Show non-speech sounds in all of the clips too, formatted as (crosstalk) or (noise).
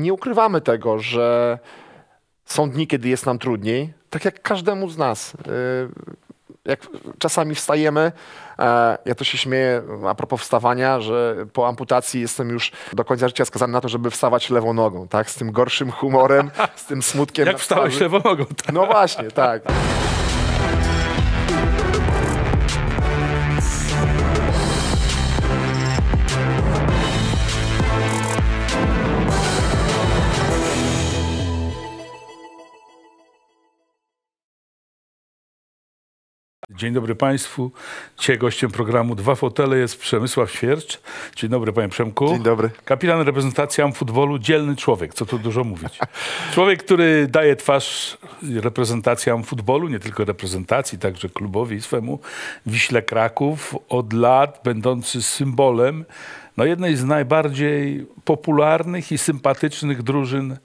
Nie ukrywamy tego, że są dni, kiedy jest nam trudniej, tak jak każdemu z nas. Y, jak czasami wstajemy, e, ja to się śmieję a propos wstawania, że po amputacji jestem już do końca życia skazany na to, żeby wstawać lewą nogą, tak? Z tym gorszym humorem, z tym smutkiem. Jak wstałeś lewą nogą? Tak. No właśnie, tak. Dzień dobry Państwu. Dzisiaj gościem programu Dwa Fotele jest Przemysław Świercz. Dzień dobry Panie Przemku. Dzień dobry. Kapitan reprezentacji futbolu, dzielny człowiek, co tu dużo mówić. (laughs) Człowiek, który daje twarz reprezentacji futbolu, nie tylko reprezentacji, także klubowi swemu, Wiśle Kraków, od lat będący symbolem no, jednej z najbardziej popularnych i sympatycznych drużyn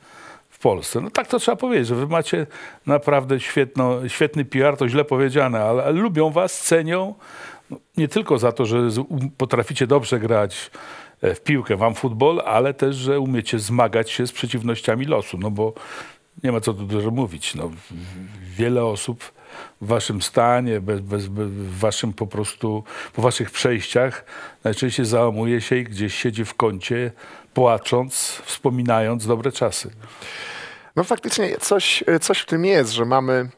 w Polsce. No tak to trzeba powiedzieć, że wy macie naprawdę świetno, świetny PR, to źle powiedziane, ale, ale lubią was, cenią, no, nie tylko za to, że potraficie dobrze grać e, w piłkę, wam futbol, ale też, że umiecie zmagać się z przeciwnościami losu, no bo nie ma co tu dużo mówić. No, wiele osób w waszym stanie, bez, bez, bez, w waszym po prostu, po waszych przejściach najczęściej załamuje się i gdzieś siedzi w kącie, płacząc, wspominając dobre czasy. No faktycznie coś, coś w tym jest, że mamy,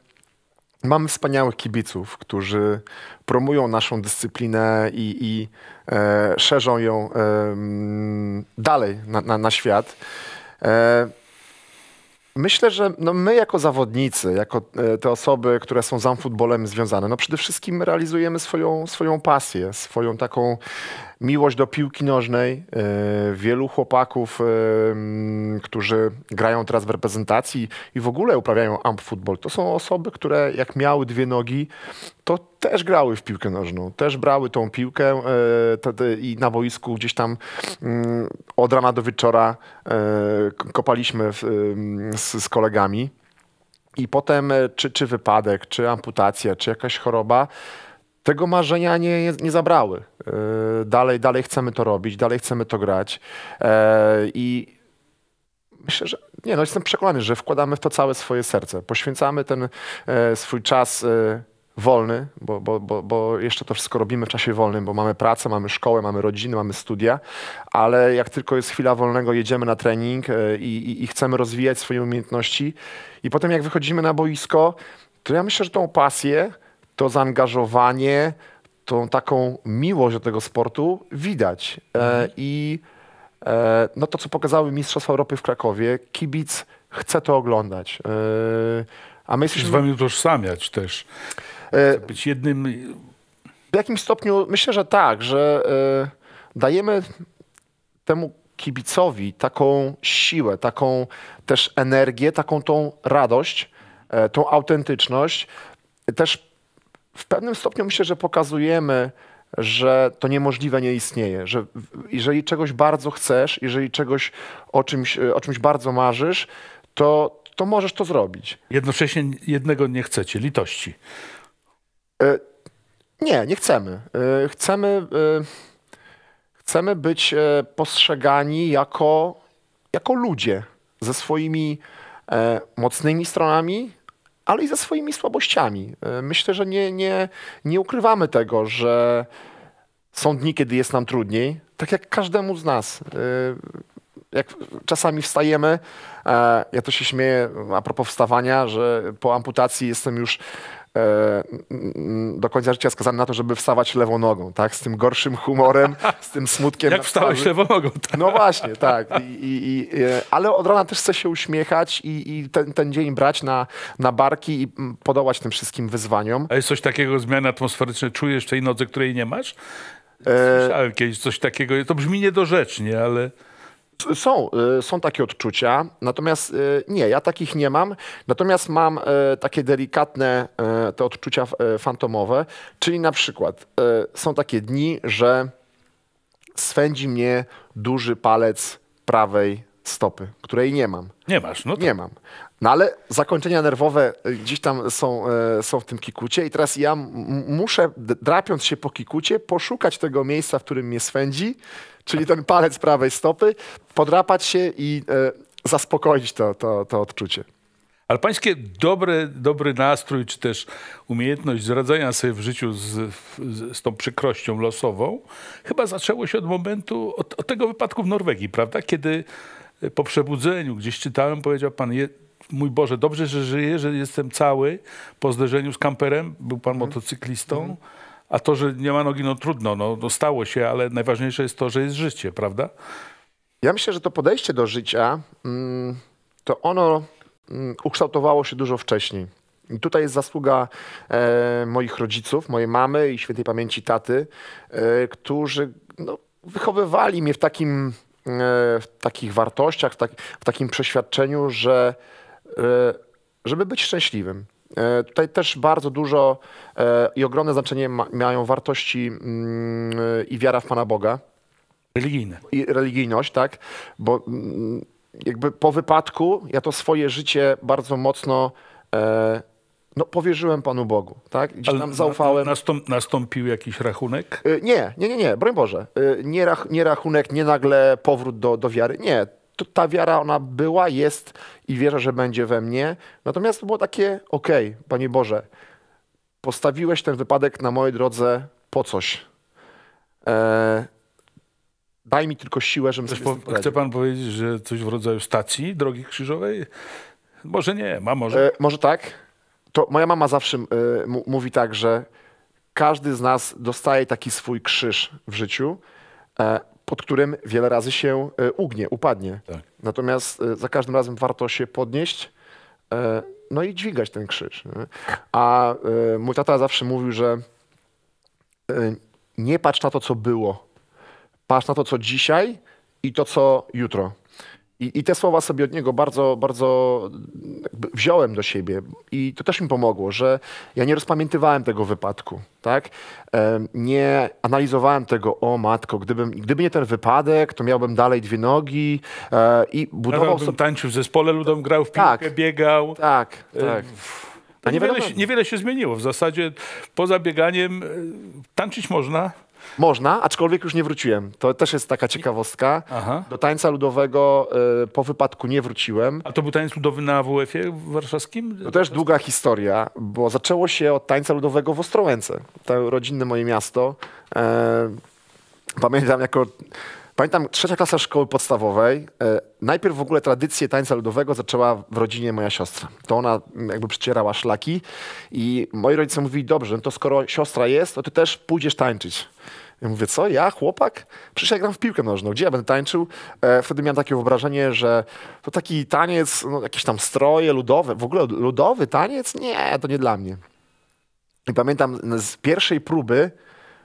mamy wspaniałych kibiców, którzy promują naszą dyscyplinę i, i e, szerzą ją em, dalej na, na, na świat. E, Myślę, że no my jako zawodnicy, jako e, te osoby, które są z futbolem związane, no przede wszystkim realizujemy swoją, swoją pasję, swoją taką miłość do piłki nożnej. E, Wielu chłopaków, e, którzy grają teraz w reprezentacji i w ogóle uprawiają amp futbol, to są osoby, które jak miały dwie nogi, to też grały w piłkę nożną, też brały tą piłkę e, i na boisku gdzieś tam mm, od rana do wieczora kopaliśmy z, kolegami. I potem, czy, czy wypadek, czy amputacja, czy jakaś choroba, tego marzenia nie, nie zabrały. E, Dalej, dalej chcemy to robić, dalej chcemy to grać. E, I myślę, że nie, no jestem przekonany, że wkładamy w to całe swoje serce. Poświęcamy ten e, swój czas wolny, bo, bo, bo, bo jeszcze to wszystko robimy w czasie wolnym, bo mamy pracę, mamy szkołę, mamy rodziny, mamy studia, ale jak tylko jest chwila wolnego, jedziemy na trening i, i, i chcemy rozwijać swoje umiejętności. I potem jak wychodzimy na boisko, to ja myślę, że tą pasję, to zaangażowanie, tą taką miłość do tego sportu widać. E, I E, no to, co pokazały Mistrzostwa Europy w Krakowie, kibic chce to oglądać. E, A my Z jesteśmy wami utożsamiać też. e, Być jednym w jakimś stopniu, myślę, że tak, że e, dajemy temu kibicowi taką siłę, taką też energię, taką tą radość, e, tą autentyczność. Też w pewnym stopniu myślę, że pokazujemy, że to niemożliwe nie istnieje, że jeżeli czegoś bardzo chcesz, jeżeli czegoś o czymś, o czymś bardzo marzysz, to, to możesz to zrobić. Jednocześnie jednego nie chcecie, litości. E, Nie, nie chcemy. E, Chcemy, e, chcemy być postrzegani jako, jako ludzie ze swoimi mocnymi stronami, ale i ze swoimi słabościami. E, Myślę, że nie, nie, nie ukrywamy tego, że są dni, kiedy jest nam trudniej, tak jak każdemu z nas. E, Jak czasami wstajemy, e, ja to się śmieję a propos wstawania, że po amputacji jestem już do końca życia skazany na to, żeby wstawać lewą nogą, tak? Z tym gorszym humorem, (laughs) z tym smutkiem. Jak wstałeś lewą nogą? Tak. No właśnie, tak. I, i, i, e, ale od rana też chce się uśmiechać i, i ten, ten dzień brać na, na barki i podołać tym wszystkim wyzwaniom. A jest coś takiego, zmiany atmosferyczne czujesz w tej nodze, której nie masz? E, Słyszałem kiedyś coś takiego. To brzmi niedorzecznie, ale Są, y, są takie odczucia, natomiast y, nie, ja takich nie mam. Natomiast mam y, takie delikatne te odczucia fantomowe, czyli na przykład są takie dni, że swędzi mnie duży palec prawej stopy, której nie mam. nie masz. No to Nie mam. No ale zakończenia nerwowe y, gdzieś tam są, e, są w tym kikucie i teraz ja muszę, drapiąc się po kikucie, poszukać tego miejsca, w którym mnie swędzi, czyli ten palec prawej stopy, podrapać się i, e, zaspokoić to, to, to odczucie. Ale pańskie dobre, dobry nastrój, czy też umiejętność zradzenia sobie w życiu z, z, tą przykrością losową, chyba zaczęło się od momentu, od, od, tego wypadku w Norwegii, prawda? Kiedy po przebudzeniu, gdzieś czytałem, powiedział pan, mój Boże, dobrze, że żyję, że jestem cały po zderzeniu z kamperem, był pan mm. motocyklistą, mm. a to, że nie ma nogi, no trudno, no, no stało się, ale najważniejsze jest to, że jest życie, prawda? Ja myślę, że to podejście do życia, mm, to ono mm, ukształtowało się dużo wcześniej. I tutaj jest zasługa e, moich rodziców, mojej mamy i świętej pamięci taty, e, którzy no, wychowywali mnie w takim e, w takich wartościach, w, tak, w, takim przeświadczeniu, że żeby być szczęśliwym. E, tutaj też bardzo dużo e, i ogromne znaczenie ma, mają wartości mm, i wiara w Pana Boga. Religijne. I religijność, tak? Bo mm, jakby po wypadku ja to swoje życie bardzo mocno e, no, powierzyłem Panu Bogu, tak? Gdzieś tam zaufałem. Nastąp, nastąpił jakiś rachunek? E, nie, nie, nie, nie, broń Boże. E, nie, rach, nie rachunek, nie nagle powrót do, do wiary. Nie, to, ta wiara ona była, jest i wierzę, że będzie we mnie. Natomiast to było takie, okej, okay, Panie Boże, postawiłeś ten wypadek na mojej drodze po coś. E, Daj mi tylko siłę, żebym sobie po, Chce pan powiedzieć, że coś w rodzaju stacji drogi krzyżowej? Może nie, ma może. E, może tak. To moja mama zawsze e, mówi tak, że każdy z nas dostaje taki swój krzyż w życiu, e, pod którym wiele razy się e, ugnie, upadnie. Tak. Natomiast e, za każdym razem warto się podnieść, e, no i dźwigać ten krzyż. A mój tata zawsze mówił, że nie patrz na to, co było, patrz na to, co dzisiaj i to, co jutro. I, I, te słowa sobie od niego bardzo, bardzo wziąłem do siebie i to też mi pomogło, że ja nie rozpamiętywałem tego wypadku, tak? Nie analizowałem tego, o matko, gdybym, gdyby nie ten wypadek, to miałbym dalej dwie nogi e, i budował sobie... tańczył w zespole ludom, grał w piłkę, tak, biegał. Tak, e, tak. A niewiele, się, niewiele się zmieniło. W zasadzie poza bieganiem e, tańczyć można. Można, aczkolwiek już nie wróciłem. To też jest taka ciekawostka. Aha. Do tańca ludowego y, po wypadku nie wróciłem. A to był tańc ludowy na WF-ie warszawskim? To też długa historia, bo zaczęło się od tańca ludowego w Ostrołęce. To rodzinne moje miasto. E, pamiętam jako... Pamiętam trzecia klasa szkoły podstawowej. E, najpierw w ogóle tradycję tańca ludowego zaczęła w rodzinie moja siostra. To ona jakby przecierała szlaki i moi rodzice mówili, dobrze, no to skoro siostra jest, to ty też pójdziesz tańczyć. Ja mówię, co, ja, chłopak? Przecież ja gram w piłkę nożną, gdzie ja będę tańczył? E, wtedy miałem takie wyobrażenie, że to taki taniec, no, jakieś tam stroje ludowe, w ogóle ludowy taniec? Nie, to nie dla mnie. I pamiętam z pierwszej próby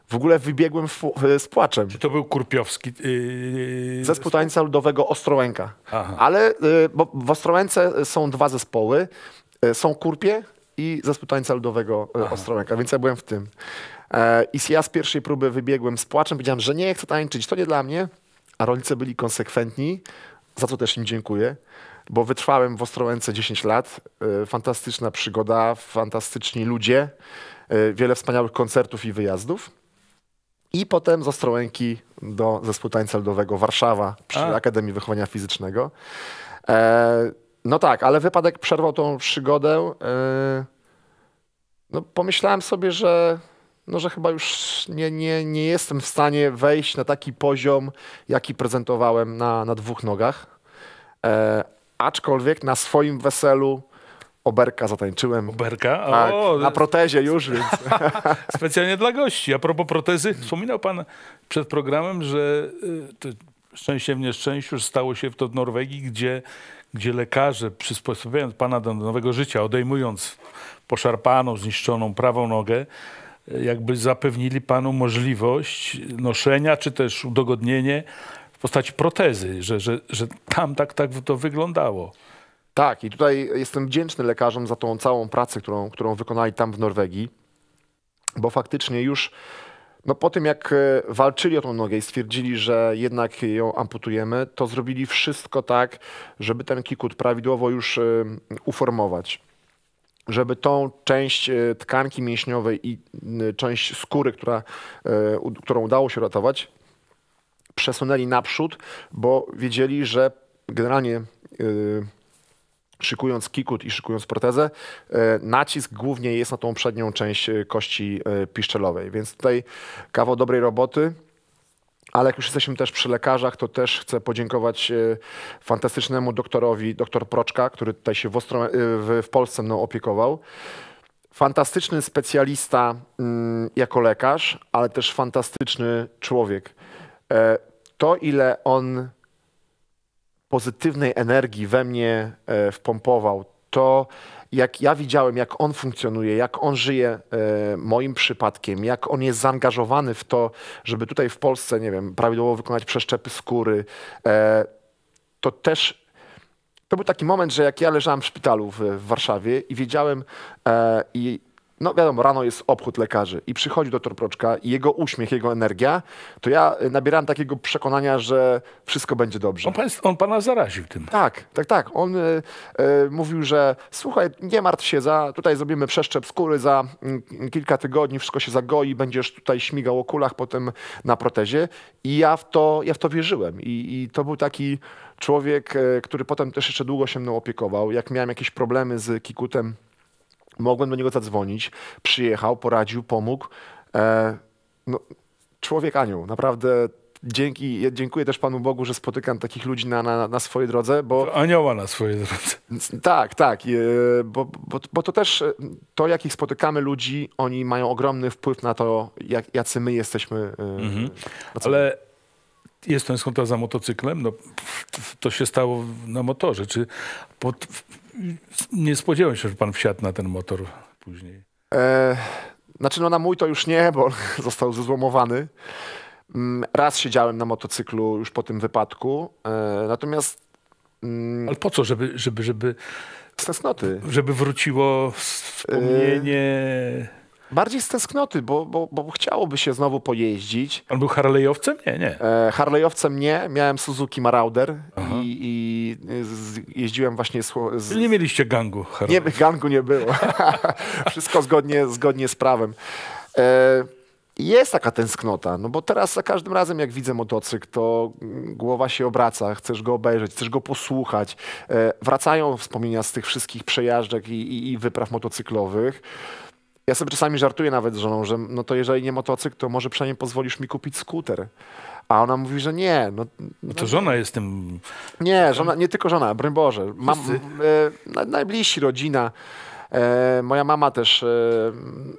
w ogóle wybiegłem w, z płaczem. Czy to był Kurpiowski? Yy... Zespół tańca ludowego Ostrołęka. Aha. Ale, yy, bo w Ostrołęce są dwa zespoły. Yy, są Kurpie i zespół tańca ludowego yy, Ostrołęka, więc ja byłem w tym. E, I ja z pierwszej próby wybiegłem z płaczem, powiedziałem, że nie chcę tańczyć, to nie dla mnie. A rodzice byli konsekwentni, za co też im dziękuję, bo wytrwałem w Ostrołęce 10 lat. E, fantastyczna przygoda, fantastyczni ludzie, e, wiele wspaniałych koncertów i wyjazdów. I potem z Ostrołęki do zespołu tańca ludowego Warszawa przy A. Akademii Wychowania Fizycznego. no tak, ale wypadek przerwał tą przygodę. no pomyślałem sobie, że no, że chyba już nie, nie, nie jestem w stanie wejść na taki poziom, jaki prezentowałem na, na dwóch nogach. E, aczkolwiek na swoim weselu oberka zatańczyłem. Oberka? Tak, o, na protezie już, więc... (laughs) Specjalnie dla gości. A propos protezy, wspominał pan przed programem, że y, szczęściem w nieszczęściu stało się to w Norwegii, gdzie, gdzie lekarze przysposabiając pana do nowego życia, odejmując poszarpaną, zniszczoną prawą nogę, jakby zapewnili panu możliwość noszenia, czy też udogodnienie w postaci protezy, że, że, że tam tak, tak to wyglądało. Tak, i tutaj jestem wdzięczny lekarzom za tą całą pracę, którą, którą wykonali tam w Norwegii, bo faktycznie już no po tym, jak e, walczyli o tą nogę i stwierdzili, że jednak ją amputujemy, to zrobili wszystko tak, żeby ten kikut prawidłowo już e, uformować. Żeby tą część e, tkanki mięśniowej i część skóry, która, którą udało się ratować, przesunęli naprzód, bo wiedzieli, że generalnie szykując kikut i szykując protezę, e, nacisk głównie jest na tą przednią część e, kości e, piszczelowej. Więc tutaj kawał dobrej roboty. Ale jak już jesteśmy też przy lekarzach, to też chcę podziękować fantastycznemu doktorowi, doktor Proczka, który tutaj się w, w Polsce mną opiekował. Fantastyczny specjalista mm, jako lekarz, ale też fantastyczny człowiek. To, ile on pozytywnej energii we mnie e, wpompował, to jak ja widziałem, jak on funkcjonuje, jak on żyje e, moim przypadkiem, jak on jest zaangażowany w to, żeby tutaj w Polsce, nie wiem, prawidłowo wykonać przeszczepy skóry, e, to też to był taki moment, że jak ja leżałem w szpitalu w, w Warszawie i wiedziałem i no wiadomo, rano jest obchód lekarzy i przychodzi doktor Proczka i jego uśmiech, jego energia, to ja nabierałem takiego przekonania, że wszystko będzie dobrze. On, pan, on pana zaraził tym. Tak, tak, tak. On y, y, mówił, że słuchaj, nie martw się, za, tutaj zrobimy przeszczep skóry, za y, kilka tygodni wszystko się zagoi, będziesz tutaj śmigał o kulach potem na protezie i ja w to, ja w to wierzyłem I, i to był taki człowiek, y, który potem też jeszcze długo się mną opiekował. Jak miałem jakieś problemy z kikutem, Mogłem do niego zadzwonić, przyjechał, poradził, pomógł. E, no, człowiek anioł, naprawdę dzięki, ja dziękuję też Panu Bogu, że spotykam takich ludzi na, na, na swojej drodze, bo... Anioła na swojej drodze. Tak, tak, bo, bo, bo to też, to jakich spotykamy ludzi, oni mają ogromny wpływ na to, jak, jacy my jesteśmy. E, mhm. Ale jest tęsknota za motocyklem, no, to się stało na motorze. Czy pod, nie spodziewał się, że pan wsiadł na ten motor później. E, znaczy, no na mój to już nie, bo (laughs) został zezłomowany. Mm, raz siedziałem na motocyklu już po tym wypadku, e, natomiast... Mm, Ale po co, żeby... żeby, żeby z tęsknoty. Żeby wróciło wspomnienie... E Bardziej z tęsknoty, bo, bo, bo chciałoby się znowu pojeździć. On był Harley'owcem? Nie, nie. E, Harley'owcem nie. Miałem Suzuki Marauder i, i z, jeździłem właśnie z, z... Nie mieliście gangu Harley. Nie, gangu nie było. (laughs) Wszystko zgodnie, zgodnie z prawem. E, jest taka tęsknota, no bo teraz za każdym razem jak widzę motocykl, to głowa się obraca, chcesz go obejrzeć, chcesz go posłuchać. E, wracają wspomnienia z tych wszystkich przejażdżek i, i, i wypraw motocyklowych. Ja sobie czasami żartuję nawet z żoną, że no to jeżeli nie motocykl, to może przynajmniej pozwolisz mi kupić skuter. A ona mówi, że nie. No, no to żona jest tym... Nie, żona, nie tylko żona, broń Boże. Mam, e, najbliżsi rodzina. E, moja mama też e,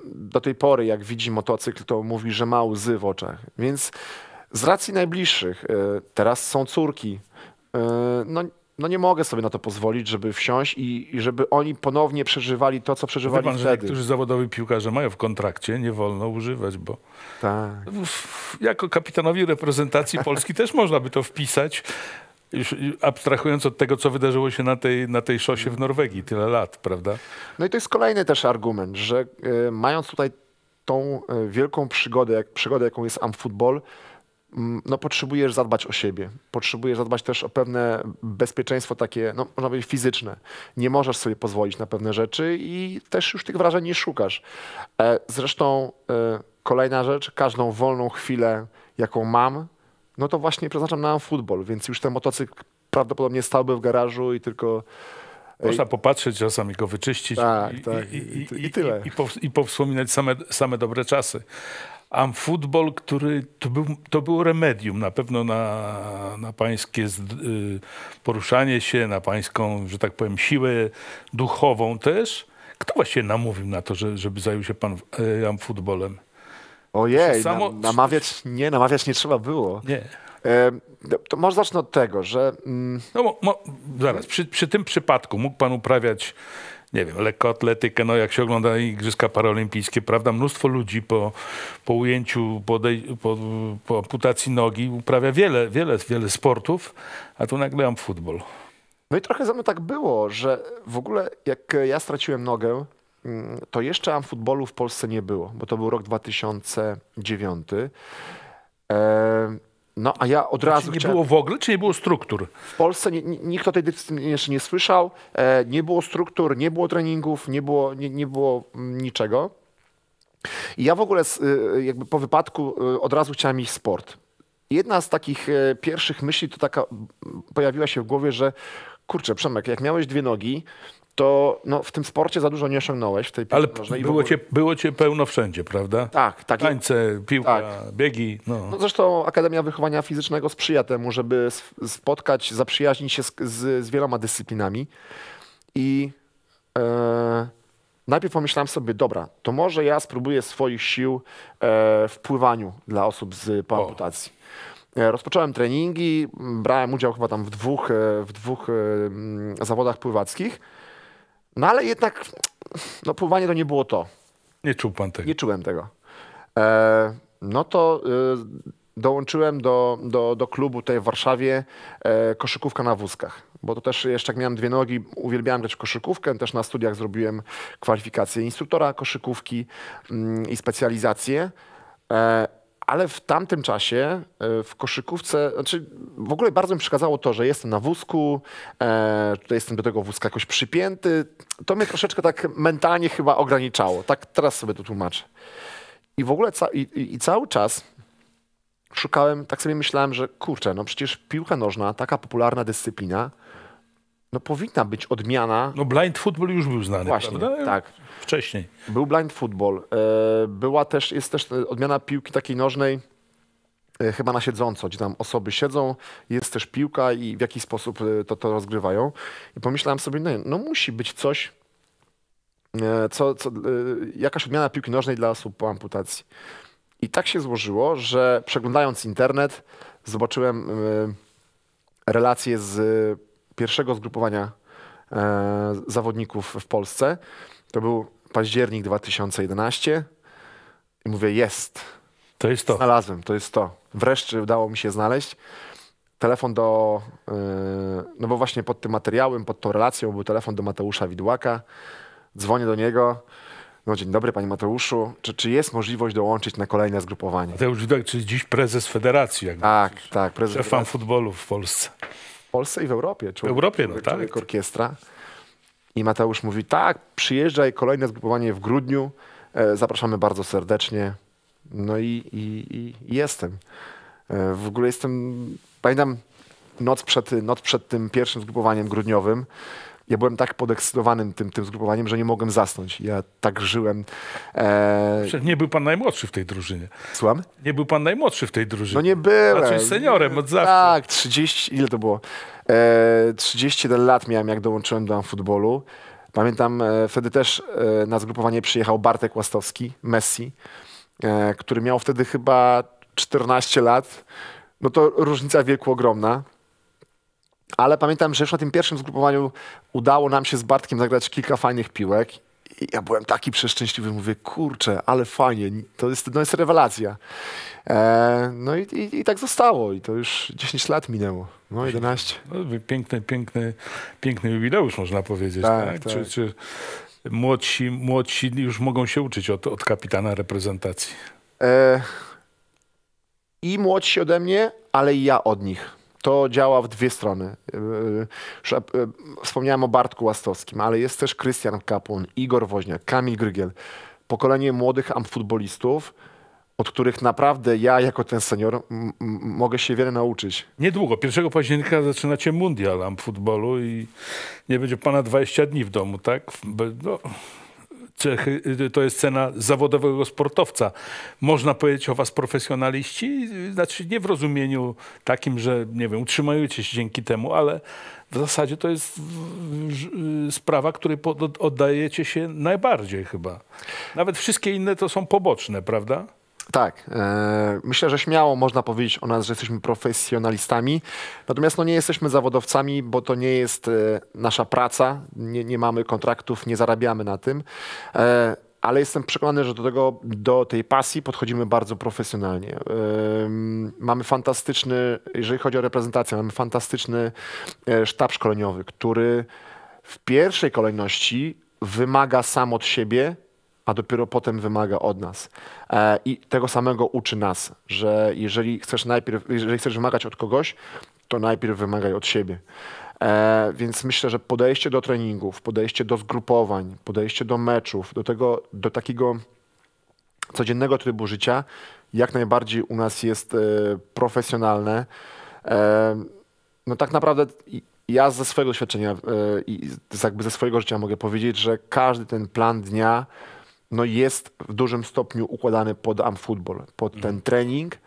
do tej pory, jak widzi motocykl, to mówi, że ma łzy w oczach. Więc z racji najbliższych, e, teraz są córki, e, no no nie mogę sobie na to pozwolić, żeby wsiąść i, i żeby oni ponownie przeżywali to, co przeżywali pan, wtedy. Że niektórzy zawodowi piłkarze mają w kontrakcie, nie wolno używać, bo tak. jako kapitanowi reprezentacji Polski też można by to wpisać, już abstrahując od tego, co wydarzyło się na tej, na tej szosie w Norwegii tyle lat, prawda? No i to jest kolejny też argument, że y, mając tutaj tą y, wielką przygodę, jak, przygodę jaką jest Amfootball, Mm, no, potrzebujesz zadbać o siebie. Potrzebujesz zadbać też o pewne bezpieczeństwo takie, no, można powiedzieć, fizyczne. Nie możesz sobie pozwolić na pewne rzeczy i też już tych wrażeń nie szukasz. E, zresztą e, kolejna rzecz, każdą wolną chwilę, jaką mam, no to właśnie przeznaczam na futbol, więc już ten motocykl prawdopodobnie stałby w garażu i tylko można popatrzeć, czasami go wyczyścić tak, i, tak, i, i, i, tyle. I, i powspominać same, same dobre czasy. A futbol, który to, był, to było remedium na pewno na, na pańskie y, poruszanie się, na pańską, że tak powiem, siłę duchową też. Kto właściwie namówił na to, że, żeby zajął się pan y, futbolem? Ojej, samo... namawiać, nie, namawiać nie trzeba było. Nie. E, to może zacznę od tego, że... Mm... No, mo, mo, zaraz, przy, przy tym przypadku mógł pan uprawiać nie wiem, lekkoatletykę, no jak się ogląda Igrzyska Paralimpijskie, prawda, mnóstwo ludzi po, po ujęciu, po, po, po amputacji nogi uprawia wiele, wiele, wiele sportów, a tu nagle mam futbol. No i trochę ze mną tak było, że w ogóle jak ja straciłem nogę, mm, to jeszcze am futbolu w Polsce nie było, bo to był rok 2009. No, a ja od razu. Czy nie chciałem... było w ogóle, czy nie było struktur? W Polsce nie, nikt o tej dyscyplinie jeszcze nie słyszał. E, nie było struktur, nie było treningów, nie było, nie, nie było niczego. I ja w ogóle y, jakby po wypadku y, od razu chciałem iść w sport. jedna z takich e, pierwszych myśli to taka pojawiła się w głowie, że kurczę, Przemek, jak miałeś dwie nogi, to no, w tym sporcie za dużo nie osiągnąłeś w tej Ale piłce w było cię, było cię pełno wszędzie, prawda? Tak, tak. Tańce, piłka, Tak. biegi. No. No zresztą Akademia Wychowania Fizycznego sprzyja temu, żeby spotkać, zaprzyjaźnić się z, z, z wieloma dyscyplinami. I e, najpierw pomyślałem sobie, dobra, to może ja spróbuję swoich sił e, w pływaniu dla osób z po amputacji. E, Rozpocząłem treningi, brałem udział chyba tam w dwóch, e, w dwóch e, zawodach pływackich. No ale jednak no, pływanie to nie było to. Nie czuł pan tego. Nie czułem tego. E, no to e, dołączyłem do, do, do klubu tutaj w Warszawie e, koszykówka na wózkach. Bo to też jeszcze jak miałem dwie nogi, uwielbiałem grać w koszykówkę. Też na studiach zrobiłem kwalifikację instruktora koszykówki mm, i specjalizację. Ale w tamtym czasie e, w koszykówce, znaczy w ogóle bardzo mi przeszkadzało to, że jestem na wózku, e, tutaj jestem do tego wózka jakoś przypięty. To mnie troszeczkę tak mentalnie chyba ograniczało. Tak teraz sobie to tłumaczę. I w ogóle ca- i, i, i cały czas szukałem, tak sobie myślałem, że kurczę, no przecież piłka nożna, taka popularna dyscyplina, no powinna być odmiana. No blind football już był znany, Właśnie, prawda? tak. Wcześniej. Był blind football. E, Była też, jest też e, odmiana piłki takiej nożnej, e, chyba na siedząco, gdzie tam osoby siedzą, jest też piłka i w jaki sposób to, to rozgrywają. I pomyślałem sobie, no, no musi być coś, co, co, jakaś odmiana piłki nożnej dla osób po amputacji. I tak się złożyło, że przeglądając internet, zobaczyłem relacje z pierwszego zgrupowania zawodników w Polsce. To był październik 2011 i mówię, jest, To jest to. znalazłem, to jest to. Wreszcie udało mi się znaleźć. Telefon do, e, no bo właśnie pod tym materiałem, pod tą relacją był telefon do Mateusza Widłaka. Dzwonię do niego. No dzień dobry panie Mateuszu. Czy, czy jest możliwość dołączyć na kolejne zgrupowanie? Mateusz Widok, czyli dziś prezes federacji, jak Tak, tak. Prezes szef fan futbolu w Polsce. w Polsce i w Europie. Człowiek, W Europie, no człowiek, tak. człowiek orkiestra. I Mateusz mówi, tak, przyjeżdżaj, kolejne zgrupowanie w grudniu. E, zapraszamy bardzo serdecznie. No i, i, i jestem. E, w ogóle jestem, pamiętam noc przed, noc przed tym pierwszym zgrupowaniem grudniowym. Ja byłem tak podekscytowany tym, tym zgrupowaniem, że nie mogłem zasnąć. Ja tak żyłem. E, Przecież Nie był pan najmłodszy w tej drużynie. słucham? Nie był pan najmłodszy w tej drużynie. No nie byłem. Raczej seniorem od zawsze. Tak, 30, ile to było? E, 31 lat miałem, jak dołączyłem do futbolu. Pamiętam, e, wtedy też e, na zgrupowanie przyjechał Bartek Łastowski, Messi, e, który miał wtedy chyba 14 lat. No to różnica wieku ogromna. Ale pamiętam, że już na tym pierwszym zgrupowaniu udało nam się z Bartkiem zagrać kilka fajnych piłek. I ja byłem taki przeszczęśliwy, mówię, kurczę, ale fajnie, to jest, to jest rewelacja. E, no i, i, i tak zostało i to już 10 lat minęło, no 11. No, piękny, piękny, piękny jubileusz, można powiedzieć. Tak, Tak, tak. Czy, czy młodsi, młodsi już mogą się uczyć od, od kapitana reprezentacji. E, I młodsi ode mnie, ale i ja od nich. To działa w dwie strony. E, e, Wspomniałem o Bartku Łastowskim, ale jest też Krystian Kapłon, Igor Woźniak, Kamil Grygiel. Pokolenie młodych amfutbolistów, od których naprawdę ja jako ten senior mogę się wiele nauczyć. Niedługo, 1 października zaczynacie mundial am futbolu i nie będzie pana 20 dni w domu, tak? No, Czechy, to jest cena zawodowego sportowca. Można powiedzieć o was profesjonaliści, znaczy nie w rozumieniu takim, że nie wiem, utrzymujecie się dzięki temu, ale w zasadzie to jest w- sprawa, której oddajecie się najbardziej chyba. Nawet wszystkie inne to są poboczne, prawda? Tak, e, myślę, że śmiało można powiedzieć o nas, że jesteśmy profesjonalistami, natomiast no, nie jesteśmy zawodowcami, bo to nie jest e, nasza praca, nie, nie mamy kontraktów, nie zarabiamy na tym, e, ale jestem przekonany, że do, tego, do tej pasji podchodzimy bardzo profesjonalnie. Mamy fantastyczny, jeżeli chodzi o reprezentację, mamy fantastyczny sztab szkoleniowy, który w pierwszej kolejności wymaga sam od siebie, a dopiero potem wymaga od nas. E, I tego samego uczy nas, że jeżeli chcesz najpierw, jeżeli chcesz wymagać od kogoś, to najpierw wymagaj od siebie. E, więc myślę, że podejście do treningów, podejście do zgrupowań, podejście do meczów, do tego, do takiego codziennego trybu życia jak najbardziej u nas jest e, profesjonalne. E, no tak naprawdę ja ze swojego doświadczenia e, i jakby ze swojego życia mogę powiedzieć, że każdy ten plan dnia no jest w dużym stopniu układany pod amfootball, pod ten mhm. trening.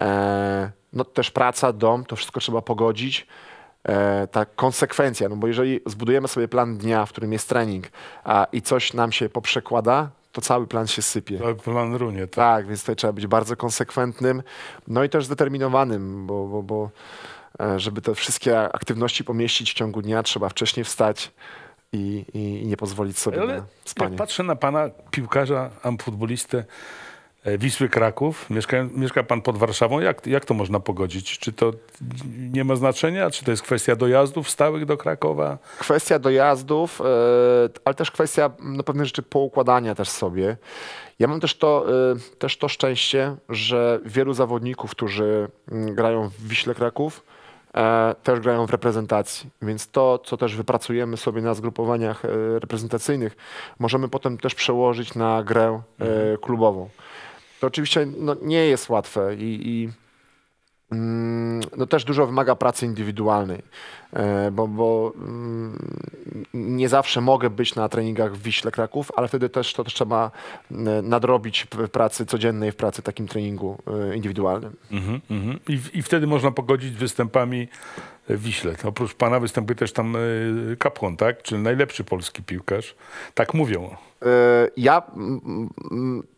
E, no też praca, dom, to wszystko trzeba pogodzić. E, ta konsekwencja, no bo jeżeli zbudujemy sobie plan dnia, w którym jest trening a, i coś nam się poprzekłada, to cały plan się sypie. Cały plan runie. Tak. tak, więc tutaj trzeba być bardzo konsekwentnym, no i też zdeterminowanym, bo, bo, bo e, żeby te wszystkie aktywności pomieścić w ciągu dnia, trzeba wcześniej wstać i, i, nie pozwolić sobie Ale na spanie. Jak patrzę na pana piłkarza, amfutbolistę, E, Wisły Kraków. Mieszka, mieszka pan pod Warszawą. Jak, jak to można pogodzić? Czy to nie ma znaczenia? Czy to jest kwestia dojazdów stałych do Krakowa? Kwestia dojazdów, e, ale też kwestia no, pewnych rzeczy poukładania też sobie. Ja mam też to, e, też to szczęście, że wielu zawodników, którzy mm, grają w Wiśle Kraków, też grają w reprezentacji. Więc to, co też wypracujemy sobie na zgrupowaniach reprezentacyjnych, możemy potem też przełożyć na grę mhm. klubową. To oczywiście no, nie jest łatwe i, i no, też dużo wymaga pracy indywidualnej, e, bo, bo mm, nie zawsze mogę być na treningach w Wiśle Kraków, ale wtedy też to też trzeba e, nadrobić w pracy codziennej, w pracy takim treningu e, indywidualnym. Mm -hmm. I, I wtedy można pogodzić występami Wiśle. Oprócz pana występuje też tam Kapłon, tak? Czyli najlepszy polski piłkarz. Tak mówią. E, ja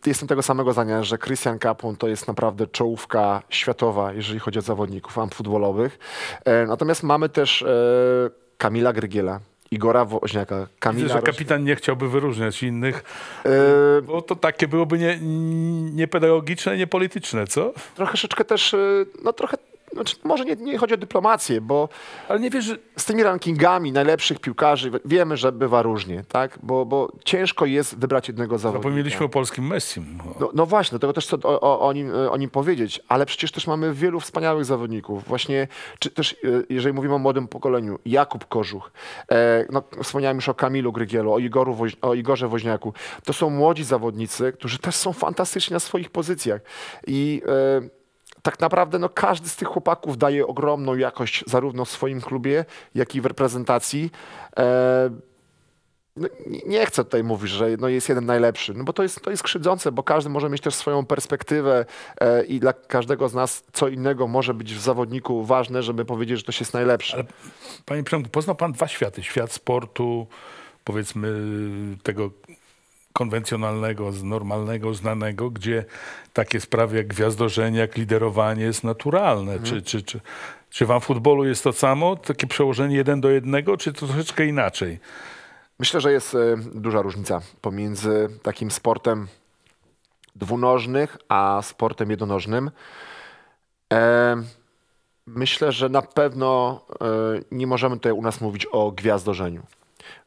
jestem tego samego zdania, że Christian Kapun to jest naprawdę czołówka światowa, jeżeli chodzi o zawodników futbolowych. E, natomiast mamy też e, Kamila Grygiela, Igora Woźniaka. Kamila Widzę, że kapitan nie chciałby wyróżniać innych, bo to takie byłoby nie, niepedagogiczne, niepolityczne, co? Troszeczkę też, no trochę znaczy, może nie, nie, chodzi o dyplomację, bo Ale nie wiesz, że... z tymi rankingami najlepszych piłkarzy wiemy, że bywa różnie, tak? Bo, bo ciężko jest wybrać jednego zawodnika. Zapomnieliśmy o polskim Messim. No, no właśnie, dlatego też chcę o, o, o, nim, o nim powiedzieć, ale przecież też mamy wielu wspaniałych zawodników. Właśnie, czy też e, jeżeli mówimy o młodym pokoleniu, Jakub Kożuch, e, no, wspomniałem już o Kamilu Grygielu, o, Igoru o Igorze Woźniaku. To są młodzi zawodnicy, którzy też są fantastyczni na swoich pozycjach. I e, tak naprawdę no, każdy z tych chłopaków daje ogromną jakość zarówno w swoim klubie, jak i w reprezentacji. E, no, nie chcę tutaj mówić, że no jest jeden najlepszy, no bo to jest, to jest krzywdzące, bo każdy może mieć też swoją perspektywę e, i dla każdego z nas co innego może być w zawodniku ważne, żeby powiedzieć, że to jest najlepszy. Ale, panie Przemku, poznał pan dwa światy. Świat sportu, powiedzmy tego konwencjonalnego, normalnego, znanego, gdzie takie sprawy jak gwiazdorzenie, jak liderowanie jest naturalne. Mhm. Czy, czy, czy, czy wam w futbolu jest to samo, takie przełożenie jeden do jednego, czy to troszeczkę inaczej? Myślę, że jest e, duża różnica pomiędzy takim sportem dwunożnych, a sportem jednonożnym. E, myślę, że na pewno e, nie możemy tutaj u nas mówić o gwiazdorzeniu.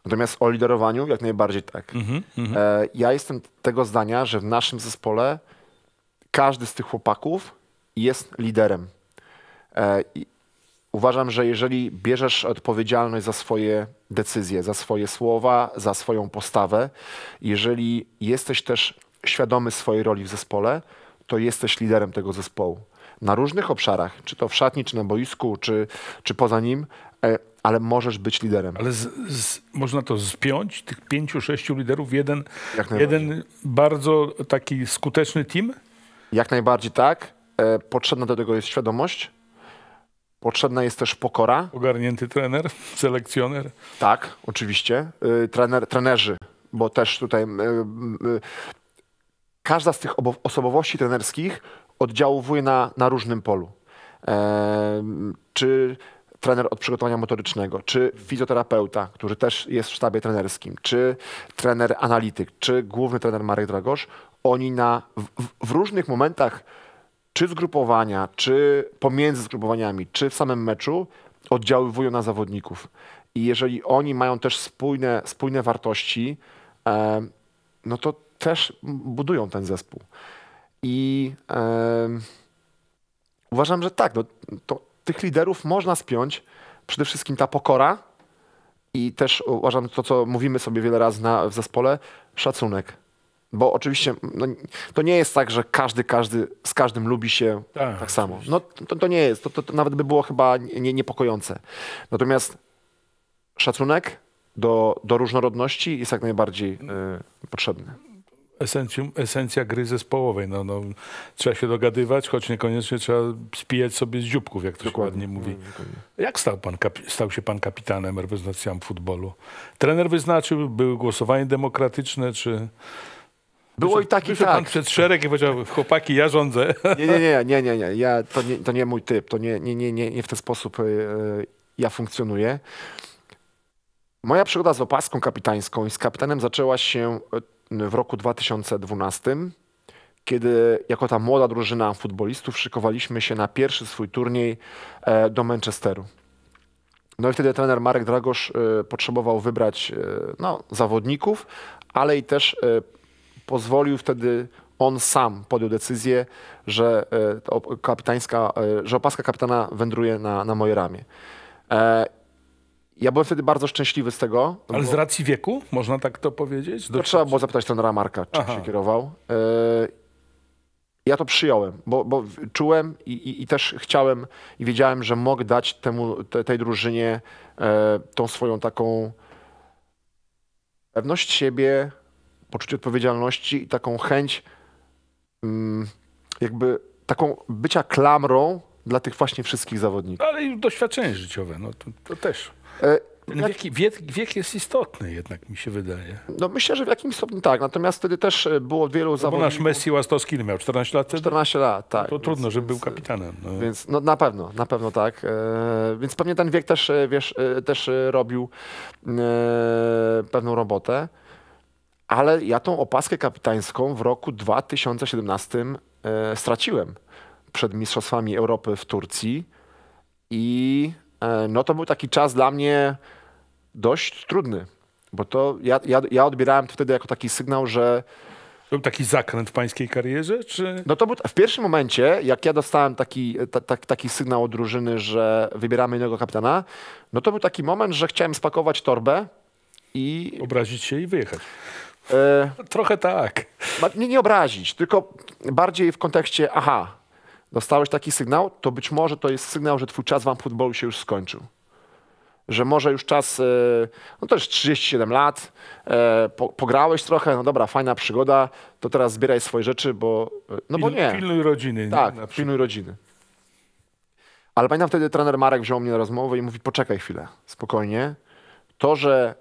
Natomiast o liderowaniu jak najbardziej tak. Mm -hmm. e, ja jestem tego zdania, że w naszym zespole każdy z tych chłopaków jest liderem. E, uważam, że jeżeli bierzesz odpowiedzialność za swoje decyzje, za swoje słowa, za swoją postawę, jeżeli jesteś też świadomy swojej roli w zespole, to jesteś liderem tego zespołu. Na różnych obszarach, czy to w szatni, czy na boisku, czy, czy poza nim, ale możesz być liderem. Ale z, z, można to zpiąć, tych pięciu, sześciu liderów, jeden, jeden bardzo taki skuteczny team? Jak najbardziej tak. E, potrzebna do tego jest świadomość. Potrzebna jest też pokora. Ogarnięty trener, selekcjoner. Tak, oczywiście. E, trener, trenerzy, bo też tutaj e, każda z tych osobowości trenerskich oddziałuje na, na różnym polu. Czy trener od przygotowania motorycznego, czy fizjoterapeuta, który też jest w sztabie trenerskim, czy trener analityk, czy główny trener Marek Dragosz, oni na, w, w różnych momentach czy zgrupowania, czy pomiędzy zgrupowaniami, czy w samym meczu oddziaływują na zawodników. I jeżeli oni mają też spójne, spójne wartości, e, no to też budują ten zespół. I e, uważam, że tak, no, to, tych liderów można spiąć. Przede wszystkim ta pokora i też uważam to, co mówimy sobie wiele razy na, w zespole, szacunek Bo oczywiście no, to nie jest tak, że każdy, każdy z każdym lubi się Tak, tak, samo. No to, to nie jest, to, to, to nawet by było chyba nie, niepokojące. Natomiast szacunek do, do różnorodności jest jak najbardziej y, potrzebny. Esencjum, esencja gry zespołowej. No, no, trzeba się dogadywać, choć niekoniecznie trzeba spijać sobie z dzióbków, jak to się ładnie mówi. Jak stał, pan stał się pan kapitanem reprezentacji futbolu? Trener wyznaczył, były głosowanie demokratyczne, czy... Było i tak, i Wyszedł pan tak. przed szereg i powiedział, chłopaki, ja rządzę. Nie, nie, nie, nie, nie, nie. Ja, to, nie to nie mój typ, to nie, nie, nie, nie, nie w ten sposób y, y, ja funkcjonuję. Moja przygoda z opaską kapitańską i z kapitanem zaczęła się w roku 2012, kiedy jako ta młoda drużyna futbolistów szykowaliśmy się na pierwszy swój turniej e, do Manchesteru. No i wtedy trener Marek Dragosz y, potrzebował wybrać y, no, zawodników, ale i też pozwolił wtedy on sam podjął decyzję, że kapitańska, że opaska kapitana wędruje na, na moje ramię. Ja byłem wtedy bardzo szczęśliwy z tego. Ale bo- z racji wieku, można tak to powiedzieć? to trzeba było zapytać trenera Marka, czym Aha. się kierował. E, Ja to przyjąłem, bo, bo czułem i, i, i też chciałem i wiedziałem, że mogę dać temu, te, tej drużynie e, tą swoją taką pewność siebie, poczucie odpowiedzialności i taką chęć mm, jakby taką bycia klamrą dla tych właśnie wszystkich zawodników. Ale i doświadczenie życiowe, no to, to też. E, Wiek, wiek, wiek jest istotny jednak, mi się wydaje. No myślę, że w jakimś stopniu tak, natomiast wtedy też e, było wielu Bo nasz zawodników. Messi Łastowski miał 14 lat wtedy? 14 lat, tak. To więc- trudno, żeby był więc- kapitanem. No. Więc no, na pewno, na pewno tak. E, więc pewnie ten wiek też, e, wiesz, e, też e, robił e, pewną robotę. Ale ja tą opaskę kapitańską w roku 2017 e, straciłem przed Mistrzostwami Europy w Turcji. I e, no to był taki czas dla mnie dość trudny. Bo to ja, ja, ja odbierałem to wtedy jako taki sygnał, że Był taki zakręt w pańskiej karierze, czy... no to był w pierwszym momencie, jak ja dostałem taki, ta, ta, taki sygnał od drużyny, że wybieramy innego kapitana, no to był taki moment, że chciałem spakować torbę i Obrazić się i wyjechać. e, Trochę tak. nie, nie obrazić, tylko bardziej w kontekście, aha, dostałeś taki sygnał, to być może to jest sygnał, że twój czas w futbolu się już skończył. Że może już czas, e, no to już 37 lat, e, po, pograłeś trochę, no dobra, fajna przygoda, to teraz zbieraj swoje rzeczy, bo, e, no bo nie. Pilnuj rodziny. Tak, pilnuj rodziny. Ale pamiętam wtedy trener Marek wziął mnie na rozmowę i mówi, poczekaj chwilę, spokojnie. To, że,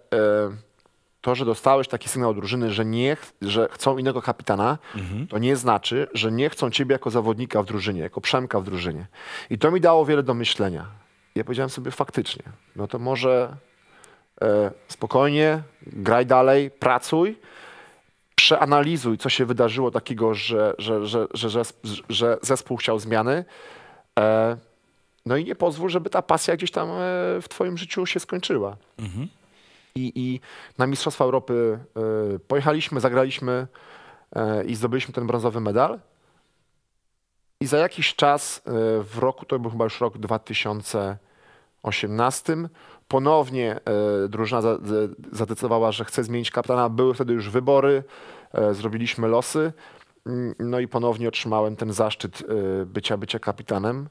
to, że dostałeś taki sygnał od drużyny, że, nie, że chcą innego kapitana, to nie znaczy, że nie chcą ciebie jako zawodnika w drużynie, jako Przemka w drużynie. I to mi dało wiele do myślenia. Ja powiedziałem sobie faktycznie, no to może e, spokojnie, graj dalej, pracuj, przeanalizuj, co się wydarzyło takiego, że, że, że, że, że, zespół chciał zmiany. E, no i nie pozwól, żeby ta pasja gdzieś tam e, w twoim życiu się skończyła. I, I na Mistrzostwa Europy e, pojechaliśmy, zagraliśmy e, i zdobyliśmy ten brązowy medal. I za jakiś czas, e, w roku, to był chyba już rok 2018, ponownie drużyna zadecydowała, że chce zmienić kapitana. Były wtedy już wybory, zrobiliśmy losy. Mm, No i ponownie otrzymałem ten zaszczyt bycia, bycia kapitanem.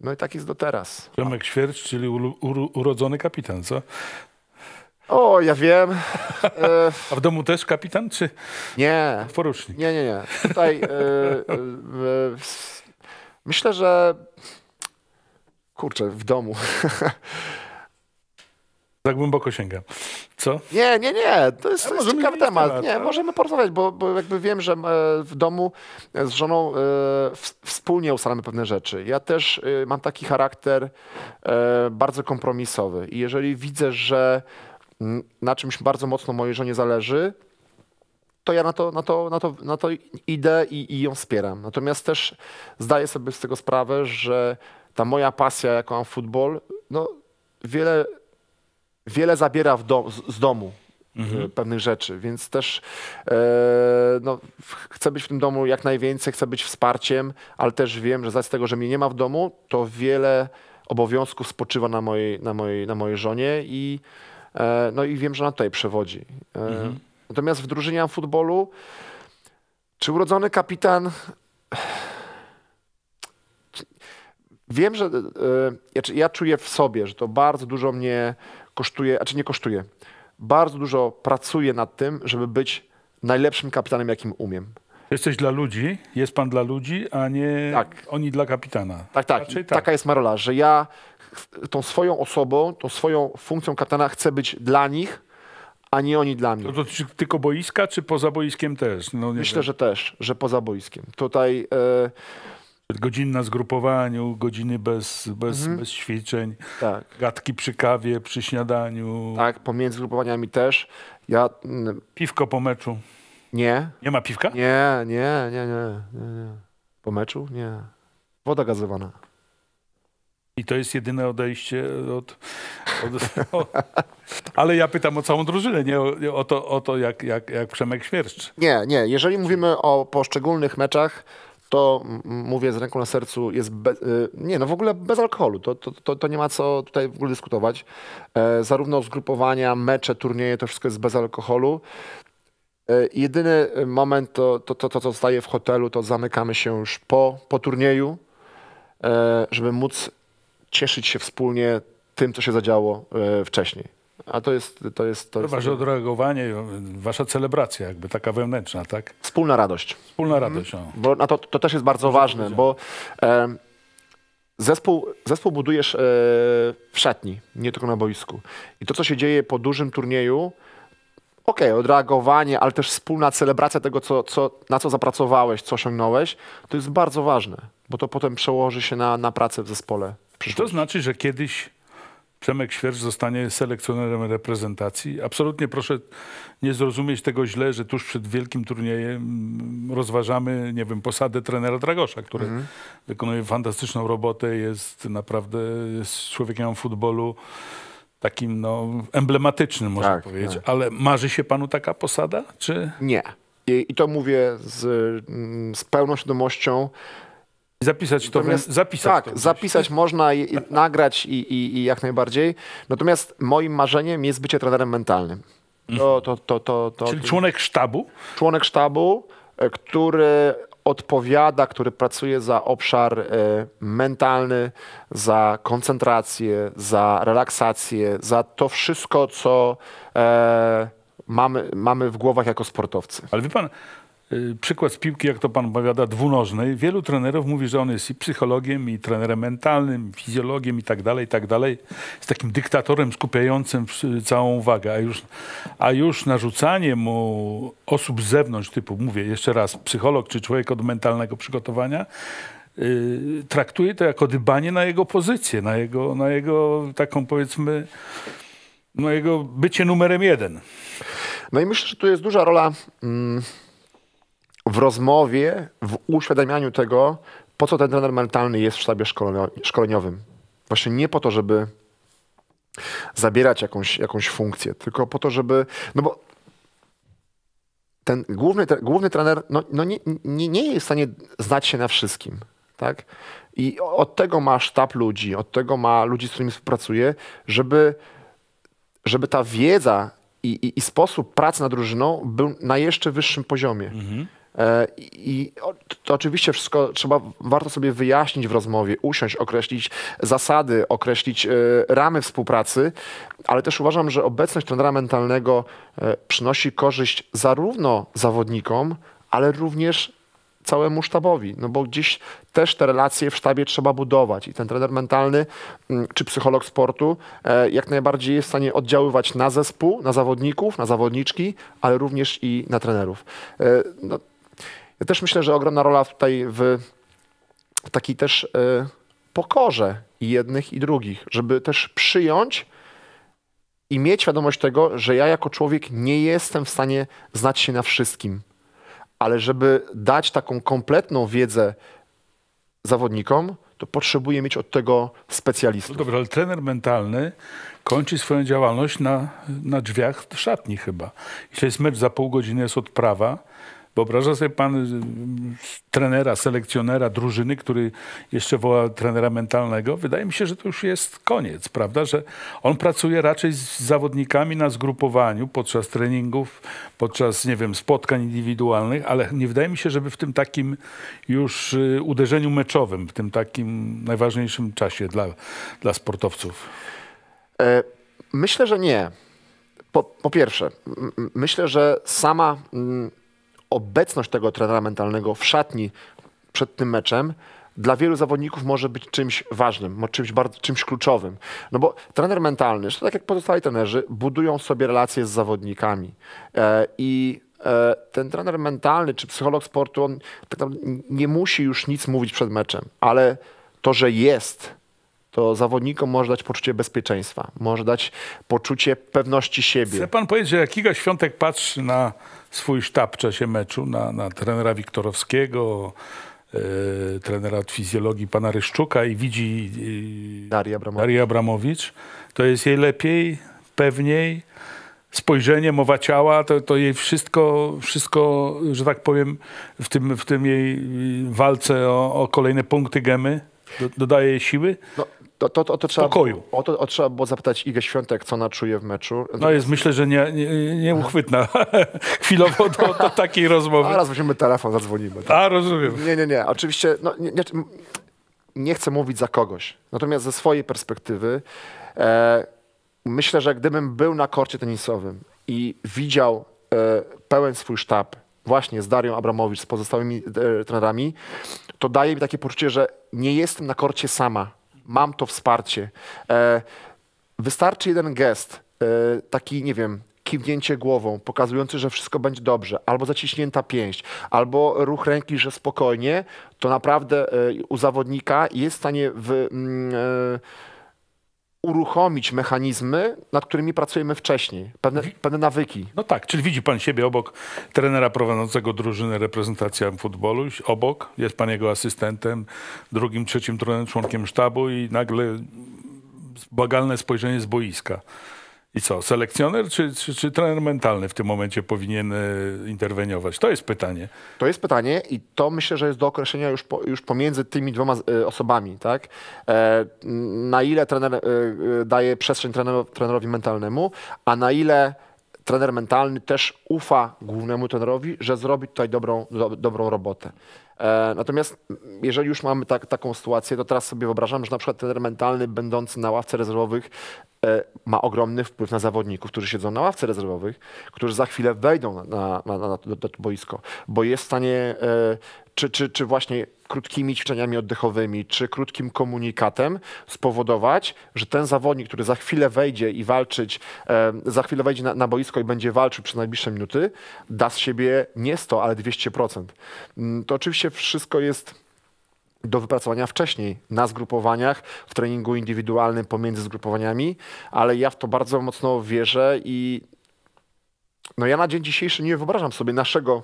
No i tak jest do teraz. Przemek Świercz, czyli urodzony kapitan, co? O, ja wiem. (laughs) E, A w domu też kapitan, czy nie, porucznik? nie, nie, nie. Tutaj e, e, e, s- myślę, że kurczę, w domu. Za (laughs) głęboko sięgam. Co? Nie, nie, nie. To jest, to jest ciekawy temat. temat, nie, ale- możemy porozmawiać, bo, bo jakby wiem, że e, w domu z żoną e, wspólnie ustalamy pewne rzeczy. Ja też e, mam taki charakter e, bardzo kompromisowy i jeżeli widzę, że na czymś bardzo mocno mojej żonie zależy, to ja na to, na to, na to, na to idę i, i ją wspieram. Natomiast też zdaję sobie z tego sprawę, że ta moja pasja, jaką mam futbol, no wiele, wiele zabiera do, z, z domu e, pewnych rzeczy, więc też e, no, chcę być w tym domu jak najwięcej, chcę być wsparciem, ale też wiem, że z tego, że mnie nie ma w domu, to wiele obowiązków spoczywa na mojej, na mojej, na mojej żonie i, no i wiem, że ona tutaj przewodzi. E, Natomiast w drużynie futbolu Czy urodzony kapitan? Wiem, że e, ja, ja czuję w sobie, że to bardzo dużo mnie kosztuje, a czy nie kosztuje. Bardzo dużo pracuję nad tym, żeby być najlepszym kapitanem, jakim umiem. Jesteś dla ludzi, jest pan dla ludzi, a nie Tak. oni dla kapitana. Tak, tak. Raczej Taka jest ma rola, że ja tą swoją osobą, tą swoją funkcją kapitana chcę być dla nich, a nie oni dla mnie. To dotyczy tylko boiska, czy poza boiskiem też? No, Myślę, wiem. że też, że poza boiskiem. Tutaj e, Godziny na zgrupowaniu, godziny bez, bez, Mhm. bez ćwiczeń, tak, gadki przy kawie, przy śniadaniu, tak, pomiędzy grupowaniami też. Ja mm, piwko po meczu. nie, Nie ma piwka? nie, nie, nie, nie, nie, nie. Po meczu? Nie. Woda gazowana. I to jest jedyne odejście od... (laughs) od ale ja pytam o całą drużynę, nie o, o to, o to jak, jak, jak Przemek Świerszcz. Nie, nie. Jeżeli mówimy o poszczególnych meczach, to mówię z ręką na sercu, jest y, nie, no w ogóle bez alkoholu. To, to, to, to nie ma co tutaj w ogóle dyskutować. E, zarówno zgrupowania, mecze, turnieje, to wszystko jest bez alkoholu. E, jedyny moment to, to, to, to, co zostaje w hotelu, to zamykamy się już po, po turnieju, e, żeby móc cieszyć się wspólnie tym, co się zadziało e, wcześniej. A to jest, to jest, to jest Wasze odreagowanie, wasza celebracja jakby taka wewnętrzna, tak? wspólna radość. Wspólna radość. O. Bo na to, to też jest bardzo ważne, bo e, zespół, zespół budujesz e, w szatni, nie tylko na boisku. I to, co się dzieje po dużym turnieju, okej, odreagowanie, ale też wspólna celebracja tego, co, co, na co zapracowałeś, co osiągnąłeś, to jest bardzo ważne, bo to potem przełoży się na, na pracę w zespole. Czy to znaczy, że kiedyś Przemek Świercz zostanie selekcjonerem reprezentacji? Absolutnie proszę nie zrozumieć tego źle, że tuż przed wielkim turniejem rozważamy, nie wiem, posadę trenera Dragosza, który wykonuje fantastyczną robotę, jest naprawdę jest człowiekiem futbolu takim no, emblematycznym, można Tak, powiedzieć. tak. Ale marzy się panu taka posada? Czy Nie. I, I to mówię z, mm, z pełną świadomością, zapisać to? Natomiast- zapisać tak, to zapisać można i, i nagrać i, i, i jak najbardziej. Natomiast moim marzeniem jest bycie trenerem mentalnym. To, to, to, to, to, Czyli członek sztabu? członek sztabu, e, który odpowiada, który pracuje za obszar e, mentalny, za koncentrację, za relaksację, za to wszystko, co e, mamy, mamy w głowach jako sportowcy. Ale wie pan, przykład z piłki, jak to pan powiada, dwunożnej. Wielu trenerów mówi, że on jest i psychologiem, i trenerem mentalnym, i fizjologiem i tak dalej, i tak dalej. Jest takim dyktatorem skupiającym przy- całą uwagę. A już, a już narzucanie mu osób z zewnątrz, typu, mówię jeszcze raz, psycholog czy człowiek od mentalnego przygotowania, y, traktuje to jako dbanie na jego pozycję, na jego, na jego taką powiedzmy, no jego bycie numerem jeden. No i myślę, że tu jest duża rola mm, w rozmowie, w uświadamianiu tego, po co ten trener mentalny jest w sztabie szkolenio- szkoleniowym. Właśnie nie po to, żeby zabierać jakąś, jakąś funkcję, tylko po to, żeby. No bo ten główny, główny trener no, no nie, nie, nie jest w stanie znać się na wszystkim. Tak? I od tego ma sztab ludzi, od tego ma ludzi, z którymi współpracuje, żeby żeby ta wiedza i, i, i sposób pracy nad drużyną był na jeszcze wyższym poziomie. E, I i to oczywiście wszystko trzeba, warto sobie wyjaśnić w rozmowie, usiąść, określić zasady, określić e, ramy współpracy, ale też uważam, że obecność trenera mentalnego e, przynosi korzyść zarówno zawodnikom, ale również całemu sztabowi, no bo gdzieś też te relacje w sztabie trzeba budować i ten trener mentalny czy psycholog sportu e, jak najbardziej jest w stanie oddziaływać na zespół, na zawodników, na zawodniczki, ale również i na trenerów. E, No, ja też myślę, że ogromna rola tutaj w, takiej też e, pokorze i jednych i drugich, żeby też przyjąć i mieć świadomość tego, że ja jako człowiek nie jestem w stanie znać się na wszystkim ale żeby dać taką kompletną wiedzę zawodnikom, to potrzebuję mieć od tego No specjalistów. dobrze, ale trener mentalny kończy swoją działalność na, na drzwiach szatni chyba. Jeśli jest mecz za pół godziny, jest odprawa, Wyobraża sobie pan y, trenera, selekcjonera drużyny, który jeszcze woła trenera mentalnego? Wydaje mi się, że to już jest koniec, prawda? Że on pracuje raczej z zawodnikami na zgrupowaniu podczas treningów, podczas, nie wiem, spotkań indywidualnych, ale nie wydaje mi się, żeby w tym takim już y, uderzeniu meczowym, w tym takim najważniejszym czasie dla, dla sportowców. E, myślę, że nie. Po, po pierwsze, myślę, że sama mm, obecność tego trenera mentalnego w szatni przed tym meczem dla wielu zawodników może być czymś ważnym, czymś, bardzo, czymś kluczowym. No bo trener mentalny, to tak jak pozostali trenerzy, budują sobie relacje z zawodnikami. E, I e, ten trener mentalny czy psycholog sportu, on tak nie musi już nic mówić przed meczem, ale to, że jest, to zawodnikom może dać poczucie bezpieczeństwa, może dać poczucie pewności siebie. Chce pan powiedzieć, że jak Świątek patrzy na swój sztab w czasie meczu, na, na trenera Wiktorowskiego, yy, trenera od fizjologii pana Ryszczuka i widzi yy, Darii Abramowicz. Darii Abramowicz, to jest jej lepiej, pewniej, spojrzenie, mowa ciała, to, to jej wszystko, wszystko, że tak powiem, w tym, w tym jej walce o, o kolejne punkty gemy dodaje jej siły. No, to, to, to, to trzeba, Pokoju. O to, o trzeba było zapytać Igę Świątek, co ona czuje w meczu. No jest, myślę, że nie, nie, nieuchwytna (laughs) chwilowo do, do takiej rozmowy. Zaraz weźmiemy telefon, zadzwonimy. Tak? A, rozumiem. Nie, nie, nie. Oczywiście no, nie, nie, nie chcę mówić za kogoś. Natomiast ze swojej perspektywy e, myślę, że gdybym był na korcie tenisowym i widział e, pełen swój sztab, właśnie z Darią Abramowicz, z pozostałymi e, trenerami, to daje mi takie poczucie, że nie jestem na korcie sama mam to wsparcie. E, wystarczy jeden gest, e, taki, nie wiem, kiwnięcie głową, pokazujący, że wszystko będzie dobrze, albo zaciśnięta pięść, albo ruch ręki, że spokojnie, to naprawdę e, u zawodnika jest w stanie w, mm, uruchomić mechanizmy, nad którymi pracujemy wcześniej, pewne, pewne nawyki. No tak, czyli widzi pan siebie obok trenera prowadzącego drużyny reprezentacja futbolu, obok, jest pan jego asystentem, drugim, trzecim członkiem sztabu i nagle bagalne spojrzenie z boiska. I co, selekcjoner czy, czy, czy, trener mentalny w tym momencie powinien e, interweniować? To jest pytanie. To jest pytanie i to myślę, że jest do określenia już, po, już pomiędzy tymi dwoma e, osobami. Tak? E, na ile trener daje przestrzeń trener, trenerowi mentalnemu, a na ile trener mentalny też ufa głównemu trenerowi, że zrobi tutaj dobrą, do, dobrą robotę. E, natomiast jeżeli już mamy tak, taką sytuację, to teraz sobie wyobrażam, że na przykład trener mentalny będący na ławce rezerwowych e, ma ogromny wpływ na zawodników, którzy siedzą na ławce rezerwowych, którzy za chwilę wejdą na, na, na, na to, boisko, bo jest w stanie e, czy, czy, czy właśnie krótkimi ćwiczeniami oddechowymi, czy krótkim komunikatem spowodować, że ten zawodnik, który za chwilę wejdzie i walczyć, za chwilę wejdzie na, na, boisko i będzie walczył przez najbliższe minuty, da z siebie nie 100, ale 200%. Mm, to oczywiście wszystko jest do wypracowania wcześniej, na zgrupowaniach, w treningu indywidualnym pomiędzy zgrupowaniami, ale ja w to bardzo mocno wierzę i no ja na dzień dzisiejszy nie wyobrażam sobie naszego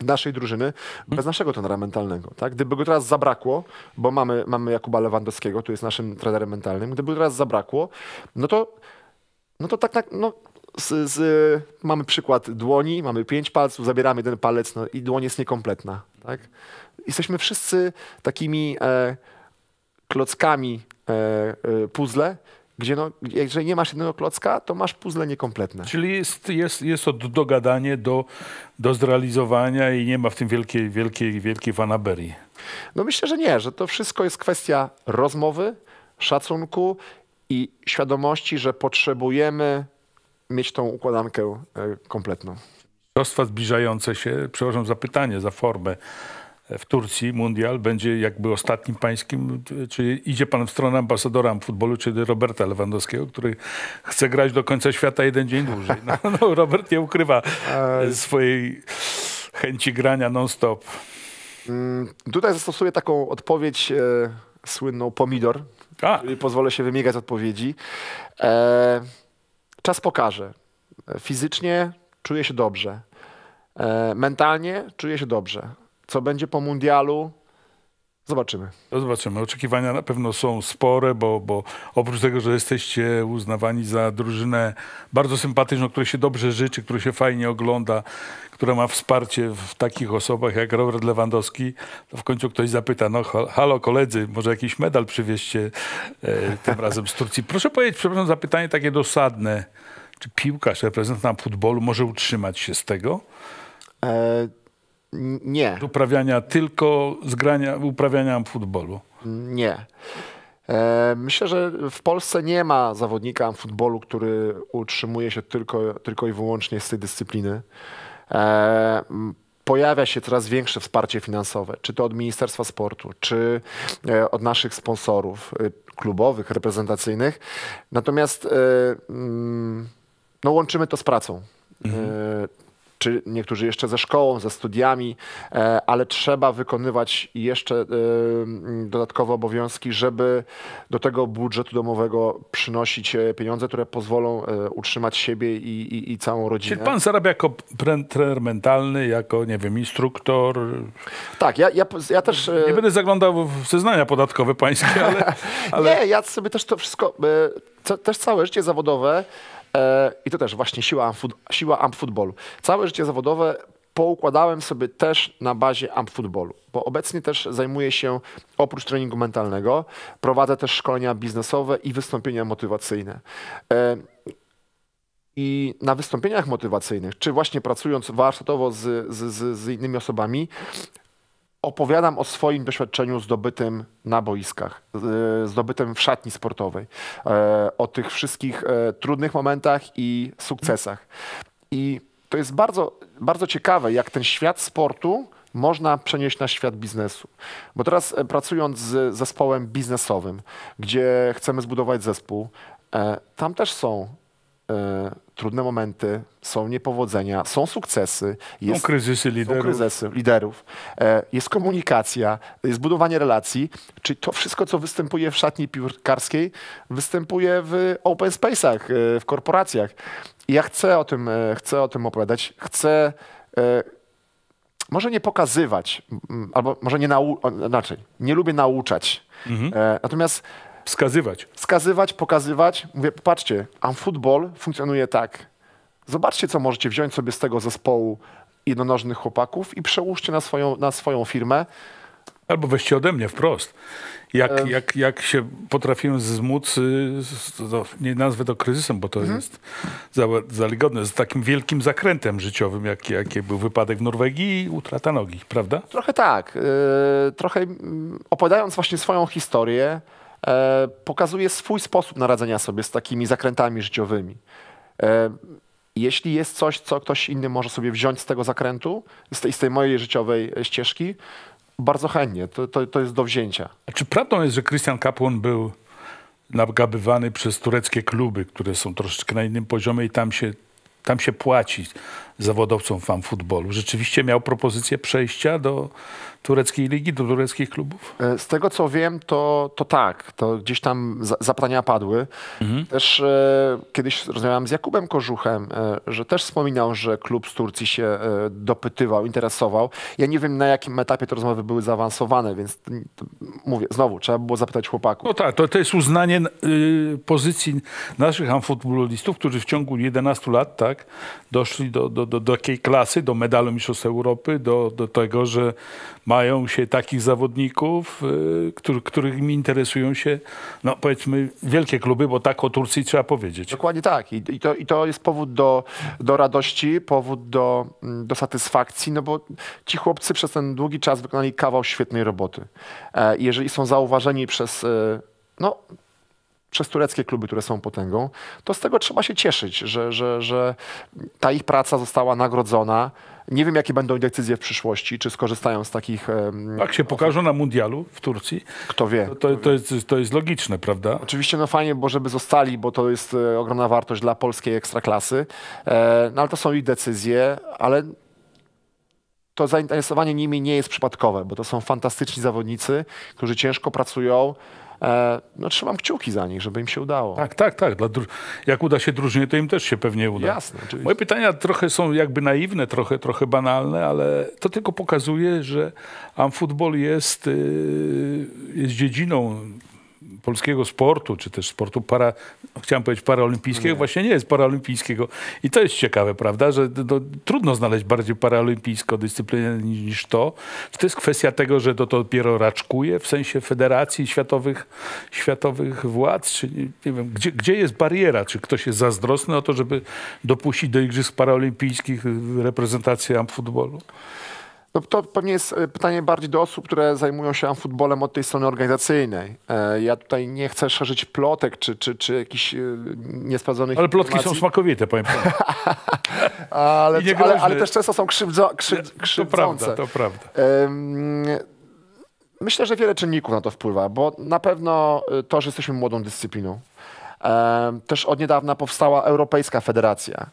naszej drużyny bez naszego trenera mentalnego. Tak? Gdyby go teraz zabrakło, bo mamy, mamy Jakuba Lewandowskiego, tu jest naszym trenerem mentalnym, gdyby go teraz zabrakło, no to, no to tak, no, z, z, mamy przykład dłoni, mamy pięć palców, zabieramy jeden palec no, i dłoń jest niekompletna. Tak? Jesteśmy wszyscy takimi e, klockami e, e, puzzle, gdzie no, jeżeli nie masz jednego klocka, to masz puzzle niekompletne. Czyli jest, jest, jest od dogadanie do, do zrealizowania i nie ma w tym wielkiej, wielkiej, wielkiej fanaberii. No myślę, że nie, że to wszystko jest kwestia rozmowy, szacunku i świadomości, że potrzebujemy mieć tą układankę e, kompletną. Mistrzostwa zbliżające się, przepraszam za pytanie, za formę w Turcji mundial będzie jakby ostatnim pańskim, czy idzie pan w stronę ambasadora futbolu, czy Roberta Lewandowskiego, który chce grać do końca świata jeden dzień dłużej. No, no Robert nie ukrywa swojej chęci grania non-stop. Mm, tutaj zastosuję taką odpowiedź e, słynną pomidor, A. czyli pozwolę się wymigać z odpowiedzi. E, czas pokaże. Fizycznie czuję się dobrze. E, mentalnie czuję się dobrze co będzie po mundialu, Zobaczymy. To zobaczymy. Oczekiwania na pewno są spore, bo, bo oprócz tego, że jesteście uznawani za drużynę bardzo sympatyczną, której się dobrze życzy, której się fajnie ogląda, która ma wsparcie w takich osobach jak Robert Lewandowski, to w końcu ktoś zapyta, no halo koledzy, może jakiś medal przywieźcie e, tym (laughs) razem z Turcji. Proszę powiedzieć, przepraszam, zapytanie takie dosadne. Czy piłkarz, reprezentant futbolu może utrzymać się z tego? E, nie. Uprawiania tylko z grania, uprawiania futbolu? Nie. E, myślę, że w Polsce nie ma zawodnika futbolu, który utrzymuje się tylko, tylko i wyłącznie z tej dyscypliny. E, pojawia się coraz większe wsparcie finansowe, czy to od Ministerstwa Sportu, czy e, od naszych sponsorów klubowych, reprezentacyjnych. Natomiast no, łączymy to z pracą. Mhm czy niektórzy jeszcze ze szkołą, ze studiami, e, ale trzeba wykonywać jeszcze e, dodatkowe obowiązki, żeby do tego budżetu domowego przynosić e, pieniądze, które pozwolą utrzymać siebie i, i, i całą rodzinę. Czyli pan zarabia jako trener mentalny, jako, nie wiem, instruktor? Tak, ja, ja, ja też... Nie będę zaglądał w zeznania podatkowe pańskie, ale... (laughs) ale... Nie, ja sobie też to wszystko, też całe życie zawodowe I to też właśnie siła, siła amp futbolu. Całe życie zawodowe poukładałem sobie też na bazie amp futbolu, bo obecnie też zajmuję się oprócz treningu mentalnego, prowadzę też szkolenia biznesowe i wystąpienia motywacyjne. E, I na wystąpieniach motywacyjnych, czy właśnie pracując warsztatowo z, z, z innymi osobami, opowiadam o swoim doświadczeniu zdobytym na boiskach, zdobytym w szatni sportowej, e, o tych wszystkich e, trudnych momentach i sukcesach. I to jest bardzo, bardzo ciekawe, jak ten świat sportu można przenieść na świat biznesu. Bo teraz e, pracując z zespołem biznesowym, gdzie chcemy zbudować zespół, tam też są e, trudne momenty, są niepowodzenia, są sukcesy. Jest, są kryzysy liderów. Są kryzysy liderów. E, jest komunikacja, jest budowanie relacji. Czyli to wszystko, co występuje w szatni piłkarskiej, występuje w open space'ach, e, w korporacjach. I ja chcę o tym, e, chcę o tym opowiadać. Chcę e, może nie pokazywać, albo może nie nauczać, znaczy, nie lubię nauczać. Mhm. E, natomiast Wskazywać. Wskazywać, pokazywać. Mówię, patrzcie, football funkcjonuje tak. Zobaczcie, co możecie wziąć sobie z tego zespołu jednonożnych chłopaków i przełóżcie na swoją, na swoją firmę. Albo weźcie ode mnie wprost. Jak, e... jak, jak się potrafiłem zmóc, y, nie nazwę to kryzysem, bo to mhm. jest za, zarygodne, z takim wielkim zakrętem życiowym, jaki, jaki był wypadek w Norwegii i utrata nogi, prawda? Trochę tak. Yy, trochę mm, opowiadając właśnie swoją historię, pokazuje swój sposób naradzenia sobie z takimi zakrętami życiowymi. E, jeśli jest coś, co ktoś inny może sobie wziąć z tego zakrętu, z tej, z tej mojej życiowej ścieżki, bardzo chętnie. To, to, to jest do wzięcia. A czy prawdą jest, że Christian Kapłon był nagabywany przez tureckie kluby, które są troszeczkę na innym poziomie i tam się, tam się płaci zawodowcom fan futbolu? Rzeczywiście miał propozycję przejścia do, tureckiej ligi, do tureckich klubów? E, z tego co wiem, to, to tak. To gdzieś tam zapytania padły. Mhm. Też e, kiedyś rozmawiałem z Jakubem Kożuchem, e, że też wspominał, że klub z Turcji się e, dopytywał, interesował. Ja nie wiem na jakim etapie te rozmowy były zaawansowane, więc to, mówię, znowu, trzeba było zapytać chłopaków. No tak, to, to jest uznanie y, pozycji naszych amfutbolistów, którzy w ciągu 11 lat tak, doszli do, do, do, do takiej klasy, do medalu Mistrzostw Europy, do, do tego, że mają się takich zawodników, y, który, którymi interesują się, no powiedzmy, wielkie kluby, bo tak o Turcji trzeba powiedzieć. Dokładnie tak. I, i, to, i to jest powód do, do radości, powód do, mm, do satysfakcji, no bo ci chłopcy przez ten długi czas wykonali kawał świetnej roboty. E, jeżeli są zauważeni przez, e, no, przez tureckie kluby, które są potęgą, to z tego trzeba się cieszyć, że, że, że ta ich praca została nagrodzona. Nie wiem, jakie będą decyzje w przyszłości, czy skorzystają z takich. Jak się pokażą na mundialu w Turcji. Kto wie. To, to, to, jest, to jest logiczne, prawda? Oczywiście, no fajnie, bo żeby zostali, bo to jest e, ogromna wartość dla polskiej ekstraklasy. E, no ale to są ich decyzje, ale to zainteresowanie nimi nie jest przypadkowe, bo to są fantastyczni zawodnicy, którzy ciężko pracują no trzymam kciuki za nich, żeby im się udało. Tak, tak, tak. Jak uda się drużynie, to im też się pewnie uda. Jasne, oczywiście. Moje pytania trochę są jakby naiwne, trochę, trochę banalne, ale to tylko pokazuje, że amfutbol jest, yy, jest dziedziną polskiego sportu, czy też sportu para, chciałem powiedzieć paraolimpijskiego, właśnie nie jest paraolimpijskiego. I to jest ciekawe, prawda, że no, trudno znaleźć bardziej paraolimpijską dyscyplinę niż, niż to. To jest kwestia tego, że to, to dopiero raczkuje w sensie federacji światowych, światowych władz, czy nie, nie wiem, gdzie, gdzie jest bariera, czy ktoś jest zazdrosny o to, żeby dopuścić do Igrzysk Paraolimpijskich reprezentację futbolu? No to pewnie jest e, pytanie bardziej do osób, które zajmują się futbolem od tej strony organizacyjnej. E, Ja tutaj nie chcę szerzyć plotek czy, czy, czy jakichś e, niesprawdzonych Ale plotki są informacji, smakowite, powiem (laughs) panu. ale, ale, ale też często są krzywdzo, krzywd, To krzywdzące. prawda, to prawda. Myślę, że wiele czynników na to wpływa, bo na pewno to, że jesteśmy młodą dyscypliną. Też od niedawna powstała Europejska Federacja.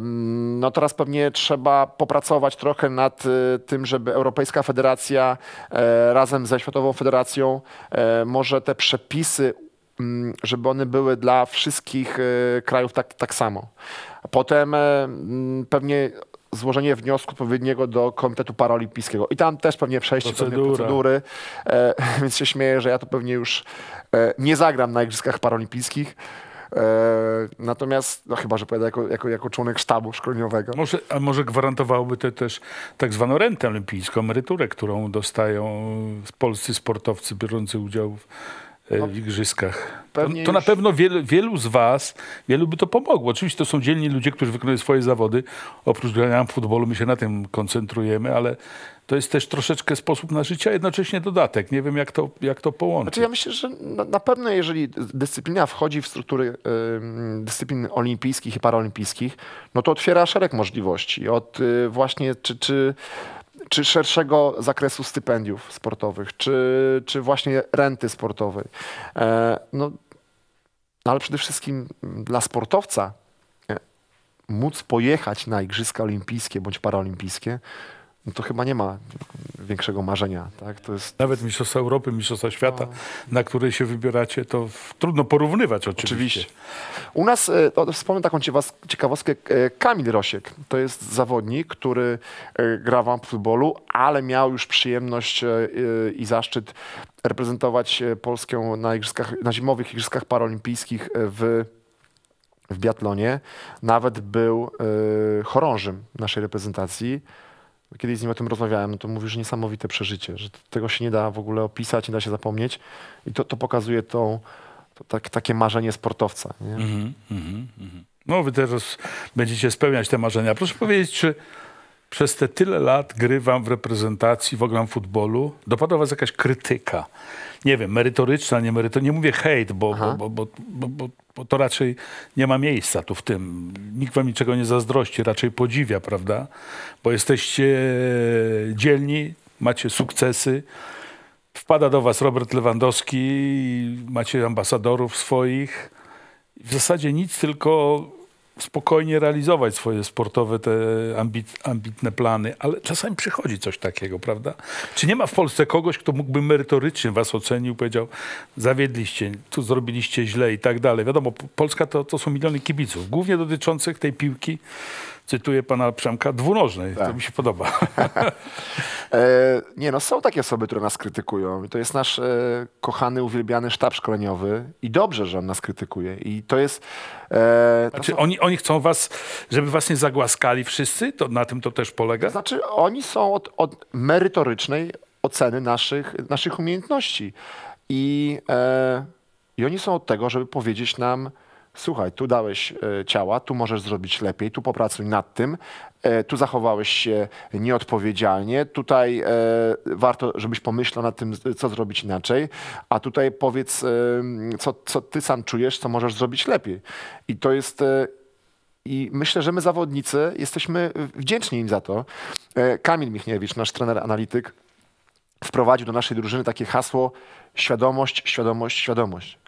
No teraz pewnie trzeba popracować trochę nad y, tym, żeby Europejska Federacja e, razem ze Światową Federacją e, może te przepisy, mm, żeby one były dla wszystkich e, krajów tak, tak samo. Potem e, mm, pewnie złożenie wniosku odpowiedniego do Komitetu Paraolimpijskiego. I tam też pewnie przejście pewne Procedura. procedury, e, (laughs) więc się śmieję, że ja to pewnie już e, nie zagram na Igrzyskach Paraolimpijskich. E, natomiast, no chyba, że pojadę jako, jako, jako członek sztabu szkoleniowego. Może, a może gwarantowałoby to też tak zwaną rentę olimpijską, emeryturę, którą dostają polscy sportowcy biorący udział w, w igrzyskach. To, to na pewno wielu, wielu z was, wielu by to pomogło. Oczywiście to są dzielni ludzie, którzy wykonują swoje zawody. Oprócz grania w futbolu my się na tym koncentrujemy, ale to jest też troszeczkę sposób na życie, a jednocześnie dodatek. Nie wiem, jak to, jak to połączyć. Znaczy ja myślę, że na, na pewno jeżeli dyscyplina wchodzi w struktury dyscyplin olimpijskich i paraolimpijskich, no to otwiera szereg możliwości. Od y, właśnie czy, czy, czy szerszego zakresu stypendiów sportowych, czy, czy właśnie renty sportowej. E, no, ale przede wszystkim dla sportowca e, móc pojechać na Igrzyska Olimpijskie bądź Paraolimpijskie, no to chyba nie ma większego marzenia. Tak? To jest Nawet Mistrzostwa Europy, Mistrzostwa Świata, na które się wybieracie, to trudno porównywać oczywiście. Oczywiście. U nas, e, to wspomnę taką ciekawostkę, e, Kamil Rosiek to jest zawodnik, który e, gra w futbolu, ale miał już przyjemność i zaszczyt reprezentować Polskę na, igrzyskach, na zimowych Igrzyskach Paralimpijskich w, w biatlonie. Nawet był e, chorążym naszej reprezentacji. Kiedyś z nim o tym rozmawiałem, no to mówił, że niesamowite przeżycie, że tego się nie da w ogóle opisać, nie da się zapomnieć. I to, to pokazuje tą, to tak, takie marzenie sportowca. Nie? Mhm, mhm, mhm. No wy teraz będziecie spełniać te marzenia. Proszę powiedzieć, czy przez te tyle lat gry wam w reprezentacji, w ogóle w futbolu, dopadła was jakaś krytyka? Nie wiem, merytoryczna, nie merytoryczna. Nie mówię hejt, bo, bo, bo, bo to raczej nie ma miejsca tu w tym. Nikt wam niczego nie zazdrości, raczej podziwia, prawda? Bo jesteście dzielni, macie sukcesy. Wpada do was Robert Lewandowski, macie ambasadorów swoich. W zasadzie nic, tylko spokojnie realizować swoje sportowe, te ambit, ambitne plany, ale czasami przychodzi coś takiego, prawda? Czy nie ma w Polsce kogoś, kto mógłby merytorycznie was ocenił, powiedział, zawiedliście, tu zrobiliście źle i tak dalej. Wiadomo, Polska to, to są miliony kibiców, głównie dotyczących tej piłki, cytuję pana Przemka, dwunożnej. To mi się podoba. (laughs) E, nie no, są takie osoby, które nas krytykują. I to jest nasz e, kochany, uwielbiany sztab szkoleniowy i dobrze, że on nas krytykuje. I to jest... E, to Znaczy, są- oni, oni chcą was, żeby was nie zagłaskali wszyscy? To na tym to też polega? Znaczy, oni są od, od merytorycznej oceny naszych, naszych umiejętności. I, e, I oni są od tego, żeby powiedzieć nam, słuchaj, tu dałeś e, ciała, tu możesz zrobić lepiej, tu popracuj nad tym, e, tu zachowałeś się nieodpowiedzialnie, tutaj e, warto, żebyś pomyślał nad tym, co zrobić inaczej, a tutaj powiedz, co, co ty sam czujesz, co możesz zrobić lepiej. I to jest... I myślę, że my zawodnicy jesteśmy wdzięczni im za to. Kamil Michniewicz, nasz trener analityk, wprowadził do naszej drużyny takie hasło świadomość, świadomość, świadomość.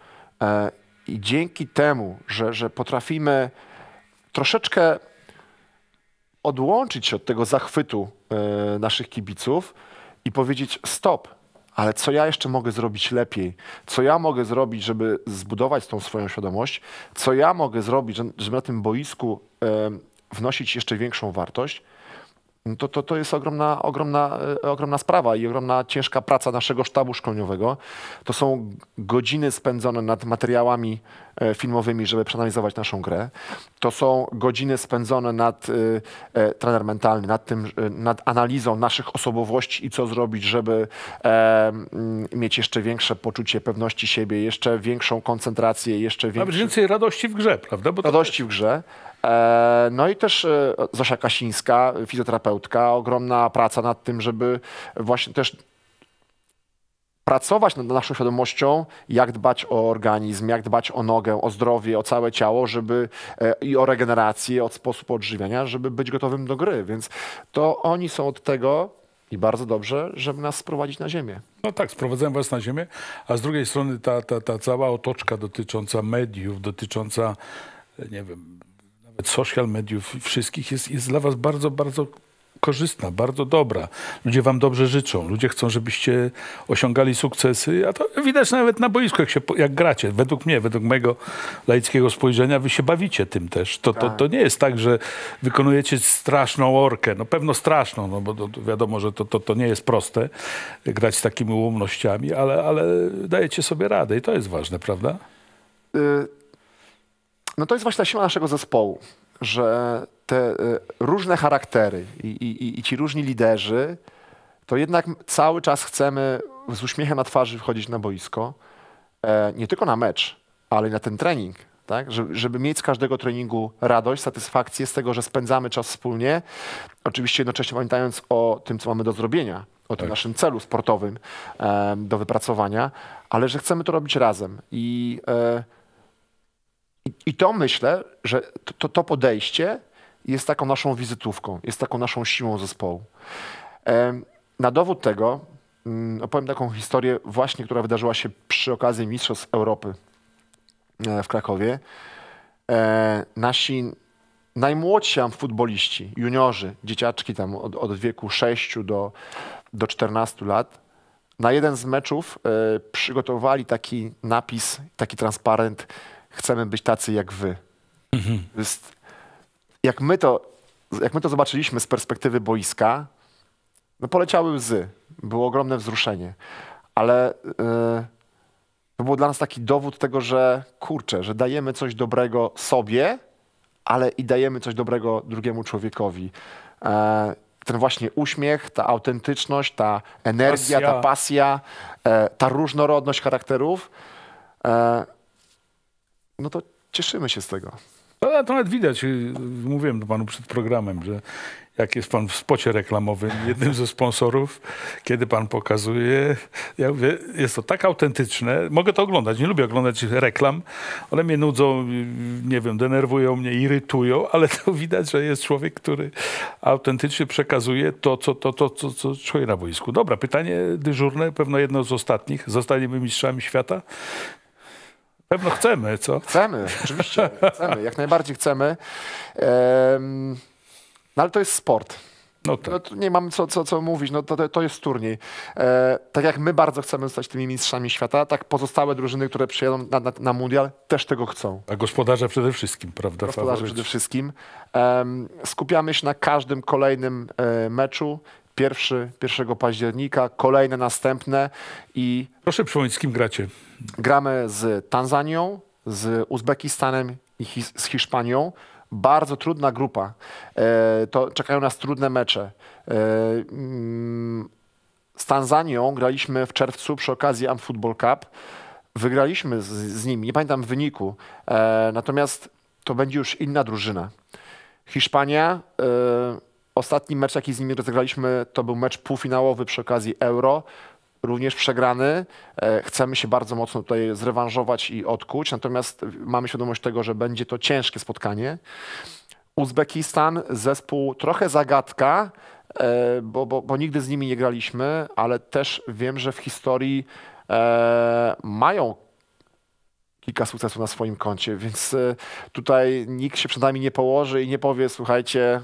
I dzięki temu, że, że potrafimy troszeczkę odłączyć się od tego zachwytu e, naszych kibiców i powiedzieć stop, ale co ja jeszcze mogę zrobić lepiej? Co ja mogę zrobić, żeby zbudować tą swoją świadomość? Co ja mogę zrobić, żeby na tym boisku e, wnosić jeszcze większą wartość? No to, to, to jest ogromna, ogromna, e, ogromna sprawa i ogromna ciężka praca naszego sztabu szkoleniowego. To są godziny spędzone nad materiałami e, filmowymi, żeby przeanalizować naszą grę. To są godziny spędzone nad e, trener mentalny, nad tym, nad analizą naszych osobowości i co zrobić, żeby e, mieć jeszcze większe poczucie pewności siebie, jeszcze większą koncentrację, jeszcze. Nawet więcej radości w grze, prawda? Radości w grze. E, no i też e, Zosia Kasińska, fizjoterapeutka, ogromna praca nad tym, żeby właśnie też pracować nad naszą świadomością, jak dbać o organizm, jak dbać o nogę, o zdrowie, o całe ciało, żeby e, i o regenerację, o sposób odżywiania, żeby być gotowym do gry. Więc to oni są od tego i bardzo dobrze, żeby nas sprowadzić na ziemię. No tak, sprowadzają was na ziemię, a z drugiej strony ta, ta, ta cała otoczka dotycząca mediów, dotycząca, nie wiem, social mediów wszystkich jest, jest dla was bardzo, bardzo korzystna, bardzo dobra. Ludzie wam dobrze życzą. Ludzie chcą, żebyście osiągali sukcesy, a to widać nawet na boisku, jak, się, jak gracie. Według mnie, według mojego laickiego spojrzenia, wy się bawicie tym też. To, to, to nie jest tak, że wykonujecie straszną orkę. No pewno straszną, no bo to, wiadomo, że to, to, to nie jest proste grać z takimi ułomnościami, ale, ale dajecie sobie radę i to jest ważne, prawda? No to jest właśnie ta siła naszego zespołu, że te y, różne charaktery i, i, i ci różni liderzy, to jednak cały czas chcemy z uśmiechem na twarzy wchodzić na boisko, e, nie tylko na mecz, ale i na ten trening. Tak? Żeby, żeby mieć z każdego treningu radość, satysfakcję z tego, że spędzamy czas wspólnie, oczywiście jednocześnie pamiętając o tym, co mamy do zrobienia, o tym tak. naszym celu sportowym e, do wypracowania, ale że chcemy to robić razem. I e, i, I, to myślę, że to, to podejście jest taką naszą wizytówką, jest taką naszą siłą zespołu. Na dowód tego mm, opowiem taką historię właśnie, która wydarzyła się przy okazji Mistrzostw Europy e, w Krakowie. E, nasi najmłodsi futboliści, juniorzy, dzieciaczki tam od, od wieku 6 do, do 14 lat, na jeden z meczów e, przygotowali taki napis, taki transparent chcemy być tacy jak wy. Mhm. Jest, jak, my to, jak my to zobaczyliśmy z perspektywy boiska, no poleciały łzy. Było ogromne wzruszenie. Ale yy, to był dla nas taki dowód tego, że kurczę, że dajemy coś dobrego sobie, ale i dajemy coś dobrego drugiemu człowiekowi. E, ten właśnie uśmiech, ta autentyczność, ta energia, pasja. ta pasja, e, ta różnorodność charakterów. No to cieszymy się z tego. No, to nawet widać, y, mówiłem do panu przed programem, że jak jest pan w spocie reklamowym, jednym ze sponsorów, kiedy pan pokazuje, ja mówię, jest to tak autentyczne, mogę to oglądać, nie lubię oglądać reklam, one mnie nudzą, y, nie wiem, denerwują mnie, irytują, ale to widać, że jest człowiek, który autentycznie przekazuje to, co, to, to, co czuje na boisku. Dobra, pytanie dyżurne, pewno jedno z ostatnich. Zostaniemy mistrzami świata? Pewno chcemy, co? Chcemy, oczywiście. chcemy, jak najbardziej chcemy. no ale to jest sport. No tak. No, nie mam co, co, co mówić, no to, to jest turniej. E, tak jak my bardzo chcemy zostać tymi mistrzami świata, tak pozostałe drużyny, które przyjadą na, na, na mundial, też tego chcą. A gospodarze przede wszystkim, prawda? Gospodarze faworyci. przede wszystkim. skupiamy się na każdym kolejnym e, meczu. Pierwszy, 1 października, kolejne następne i... Proszę przypomnieć, z kim gracie? Gramy z Tanzanią, z Uzbekistanem i His z Hiszpanią. Bardzo trudna grupa. E, to czekają nas trudne mecze. E, mm, z Tanzanią graliśmy w czerwcu przy okazji Am Football Cup. Wygraliśmy z, z nimi, nie pamiętam wyniku, e, natomiast to będzie już inna drużyna. Hiszpania, e, ostatni mecz, jaki z nimi rozegraliśmy, to był mecz półfinałowy przy okazji Euro również przegrany. E, chcemy się bardzo mocno tutaj zrewanżować i odkuć, natomiast mamy świadomość tego, że będzie to ciężkie spotkanie. Uzbekistan, zespół trochę zagadka, e, bo, bo, bo nigdy z nimi nie graliśmy, ale też wiem, że w historii e, mają kilka sukcesów na swoim koncie, więc tutaj nikt się przed nami nie położy i nie powie, słuchajcie,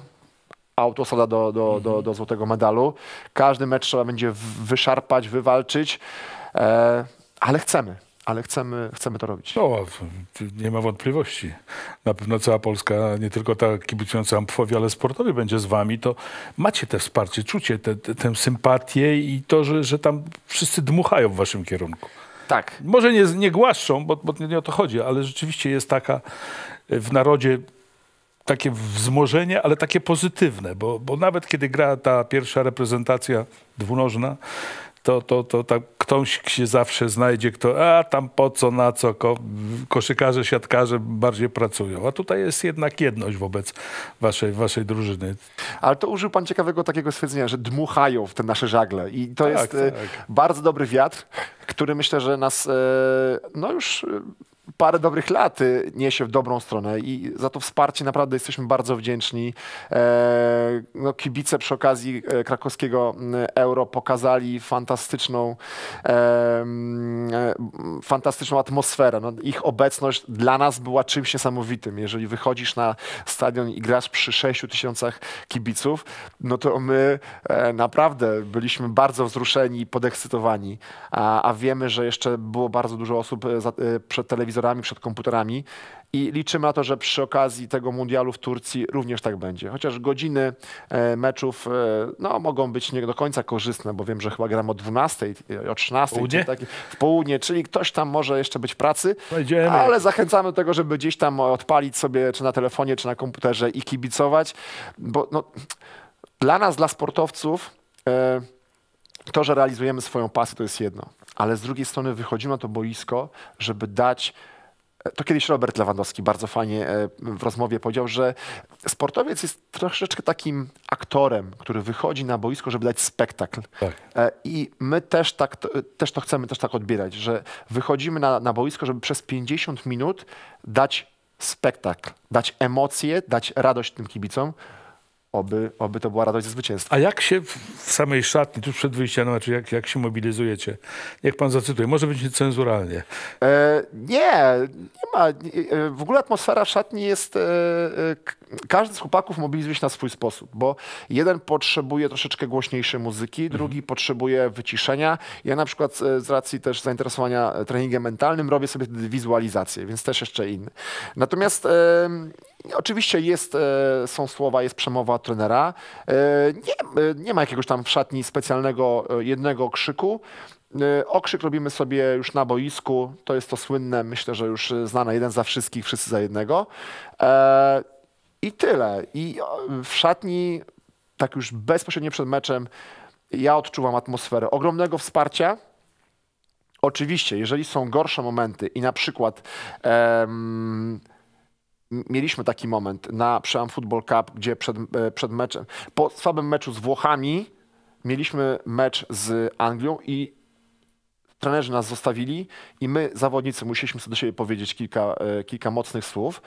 autostrada do, do, do, do złotego medalu. Każdy mecz trzeba będzie wyszarpać, wywalczyć, e, ale chcemy, ale chcemy, chcemy to robić. No, nie ma wątpliwości. Na pewno cała Polska, nie tylko ta kibicująca Ampfowi, ale sportowi będzie z wami, to macie te wsparcie, czucie te, te, tę sympatię i to, że, że tam wszyscy dmuchają w waszym kierunku. Tak. Może nie, nie głaszczą, bo, bo nie o to chodzi, ale rzeczywiście jest taka e, w narodzie takie wzmożenie, ale takie pozytywne, bo, bo nawet kiedy gra ta pierwsza reprezentacja dwunożna, to, to, to tak ktoś się zawsze znajdzie, kto, a tam po co, na co, ko, koszykarze, siatkarze bardziej pracują. A tutaj jest jednak jedność wobec waszej, waszej drużyny. Ale to użył pan ciekawego takiego stwierdzenia, że dmuchają w te nasze żagle. I to Tak, jest e, tak. bardzo dobry wiatr, który myślę, że nas e, no już e, parę dobrych lat e, niesie w dobrą stronę i za to wsparcie naprawdę jesteśmy bardzo wdzięczni. E, no, kibice przy okazji e, krakowskiego Euro pokazali fantastyczną, e, fantastyczną atmosferę. No, ich obecność dla nas była czymś niesamowitym. Jeżeli wychodzisz na stadion i grasz przy 6 tysiącach kibiców, no to my naprawdę byliśmy bardzo wzruszeni i podekscytowani. A, a wiemy, że jeszcze było bardzo dużo osób przed telewizorami, przed komputerami. I liczymy na to, że przy okazji tego mundialu w Turcji również tak będzie. Chociaż godziny e, meczów e, no, mogą być nie do końca korzystne, bo wiem, że chyba gram o 12, o 13, Południe? czyli taki, w południe, czyli ktoś tam może jeszcze być w pracy, Wejdziemy. ale zachęcamy do tego, żeby gdzieś tam odpalić sobie, czy na telefonie, czy na komputerze i kibicować, bo no, dla nas, dla sportowców, e, to, że realizujemy swoją pasję, to jest jedno, ale z drugiej strony wychodzimy na to boisko, żeby dać e, to kiedyś Robert Lewandowski bardzo fajnie e, w rozmowie powiedział, że sportowiec jest troszeczkę takim aktorem, który wychodzi na boisko, żeby dać spektakl. Tak. E, I my też, tak, to, też to chcemy też tak odbierać, że wychodzimy na, na boisko, żeby przez 50 minut dać spektakl, dać emocje, dać radość tym kibicom. Oby, oby to była radość ze zwycięstwa. A jak się w samej szatni, tuż przed wyjściem na jak, jak się mobilizujecie? Niech pan zacytuje, może być niecenzuralnie. E, nie, nie ma. e, W ogóle atmosfera w szatni jest. E, e, każdy z chłopaków mobilizuje się na swój sposób, bo jeden potrzebuje troszeczkę głośniejszej muzyki, drugi potrzebuje wyciszenia. Ja na przykład e, z racji też zainteresowania treningiem mentalnym robię sobie wizualizację, więc też jeszcze inny. Natomiast e, Oczywiście jest, e, są słowa, jest przemowa trenera. E, Nie, e, nie ma jakiegoś tam w szatni specjalnego jednego krzyku. Okrzyk robimy sobie już na boisku. To jest to słynne, myślę, że już znane, jeden za wszystkich, wszyscy za jednego. I tyle. I w szatni, tak już bezpośrednio przed meczem, ja odczuwam atmosferę ogromnego wsparcia. Oczywiście, jeżeli są gorsze momenty i na przykład em, m- mieliśmy taki moment na Przełam Football Cup, gdzie przed, e, przed meczem, po słabym meczu z Włochami, mieliśmy mecz z Anglią i trenerzy nas zostawili i my, zawodnicy, musieliśmy sobie do siebie powiedzieć kilka, e, kilka mocnych słów,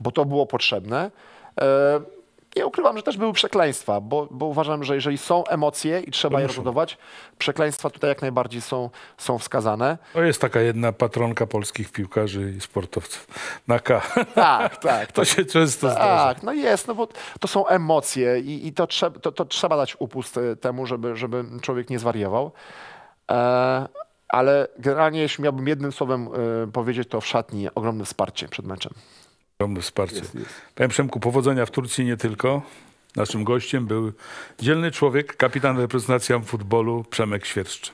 bo to było potrzebne. Nie ukrywam, że też były przekleństwa, bo, bo uważam, że jeżeli są emocje i trzeba je muszą. rozładować, przekleństwa tutaj jak najbardziej są, są wskazane. To jest taka jedna patronka polskich piłkarzy i sportowców. Na K. Tak, (laughs) tak. To się często zdarza. Tak, no jest, no bo to są emocje i, i to, trzeba, to, to trzeba dać upust e, temu, żeby, żeby człowiek nie zwariował. E, ale generalnie, jeśli miałbym jednym słowem e, powiedzieć, to w szatni ogromne wsparcie przed meczem. Ogromne wsparcie. Panie Przemku, powodzenia w Turcji nie tylko. Naszym gościem był dzielny człowiek, kapitan reprezentacji futbolu Przemek Świerszczy.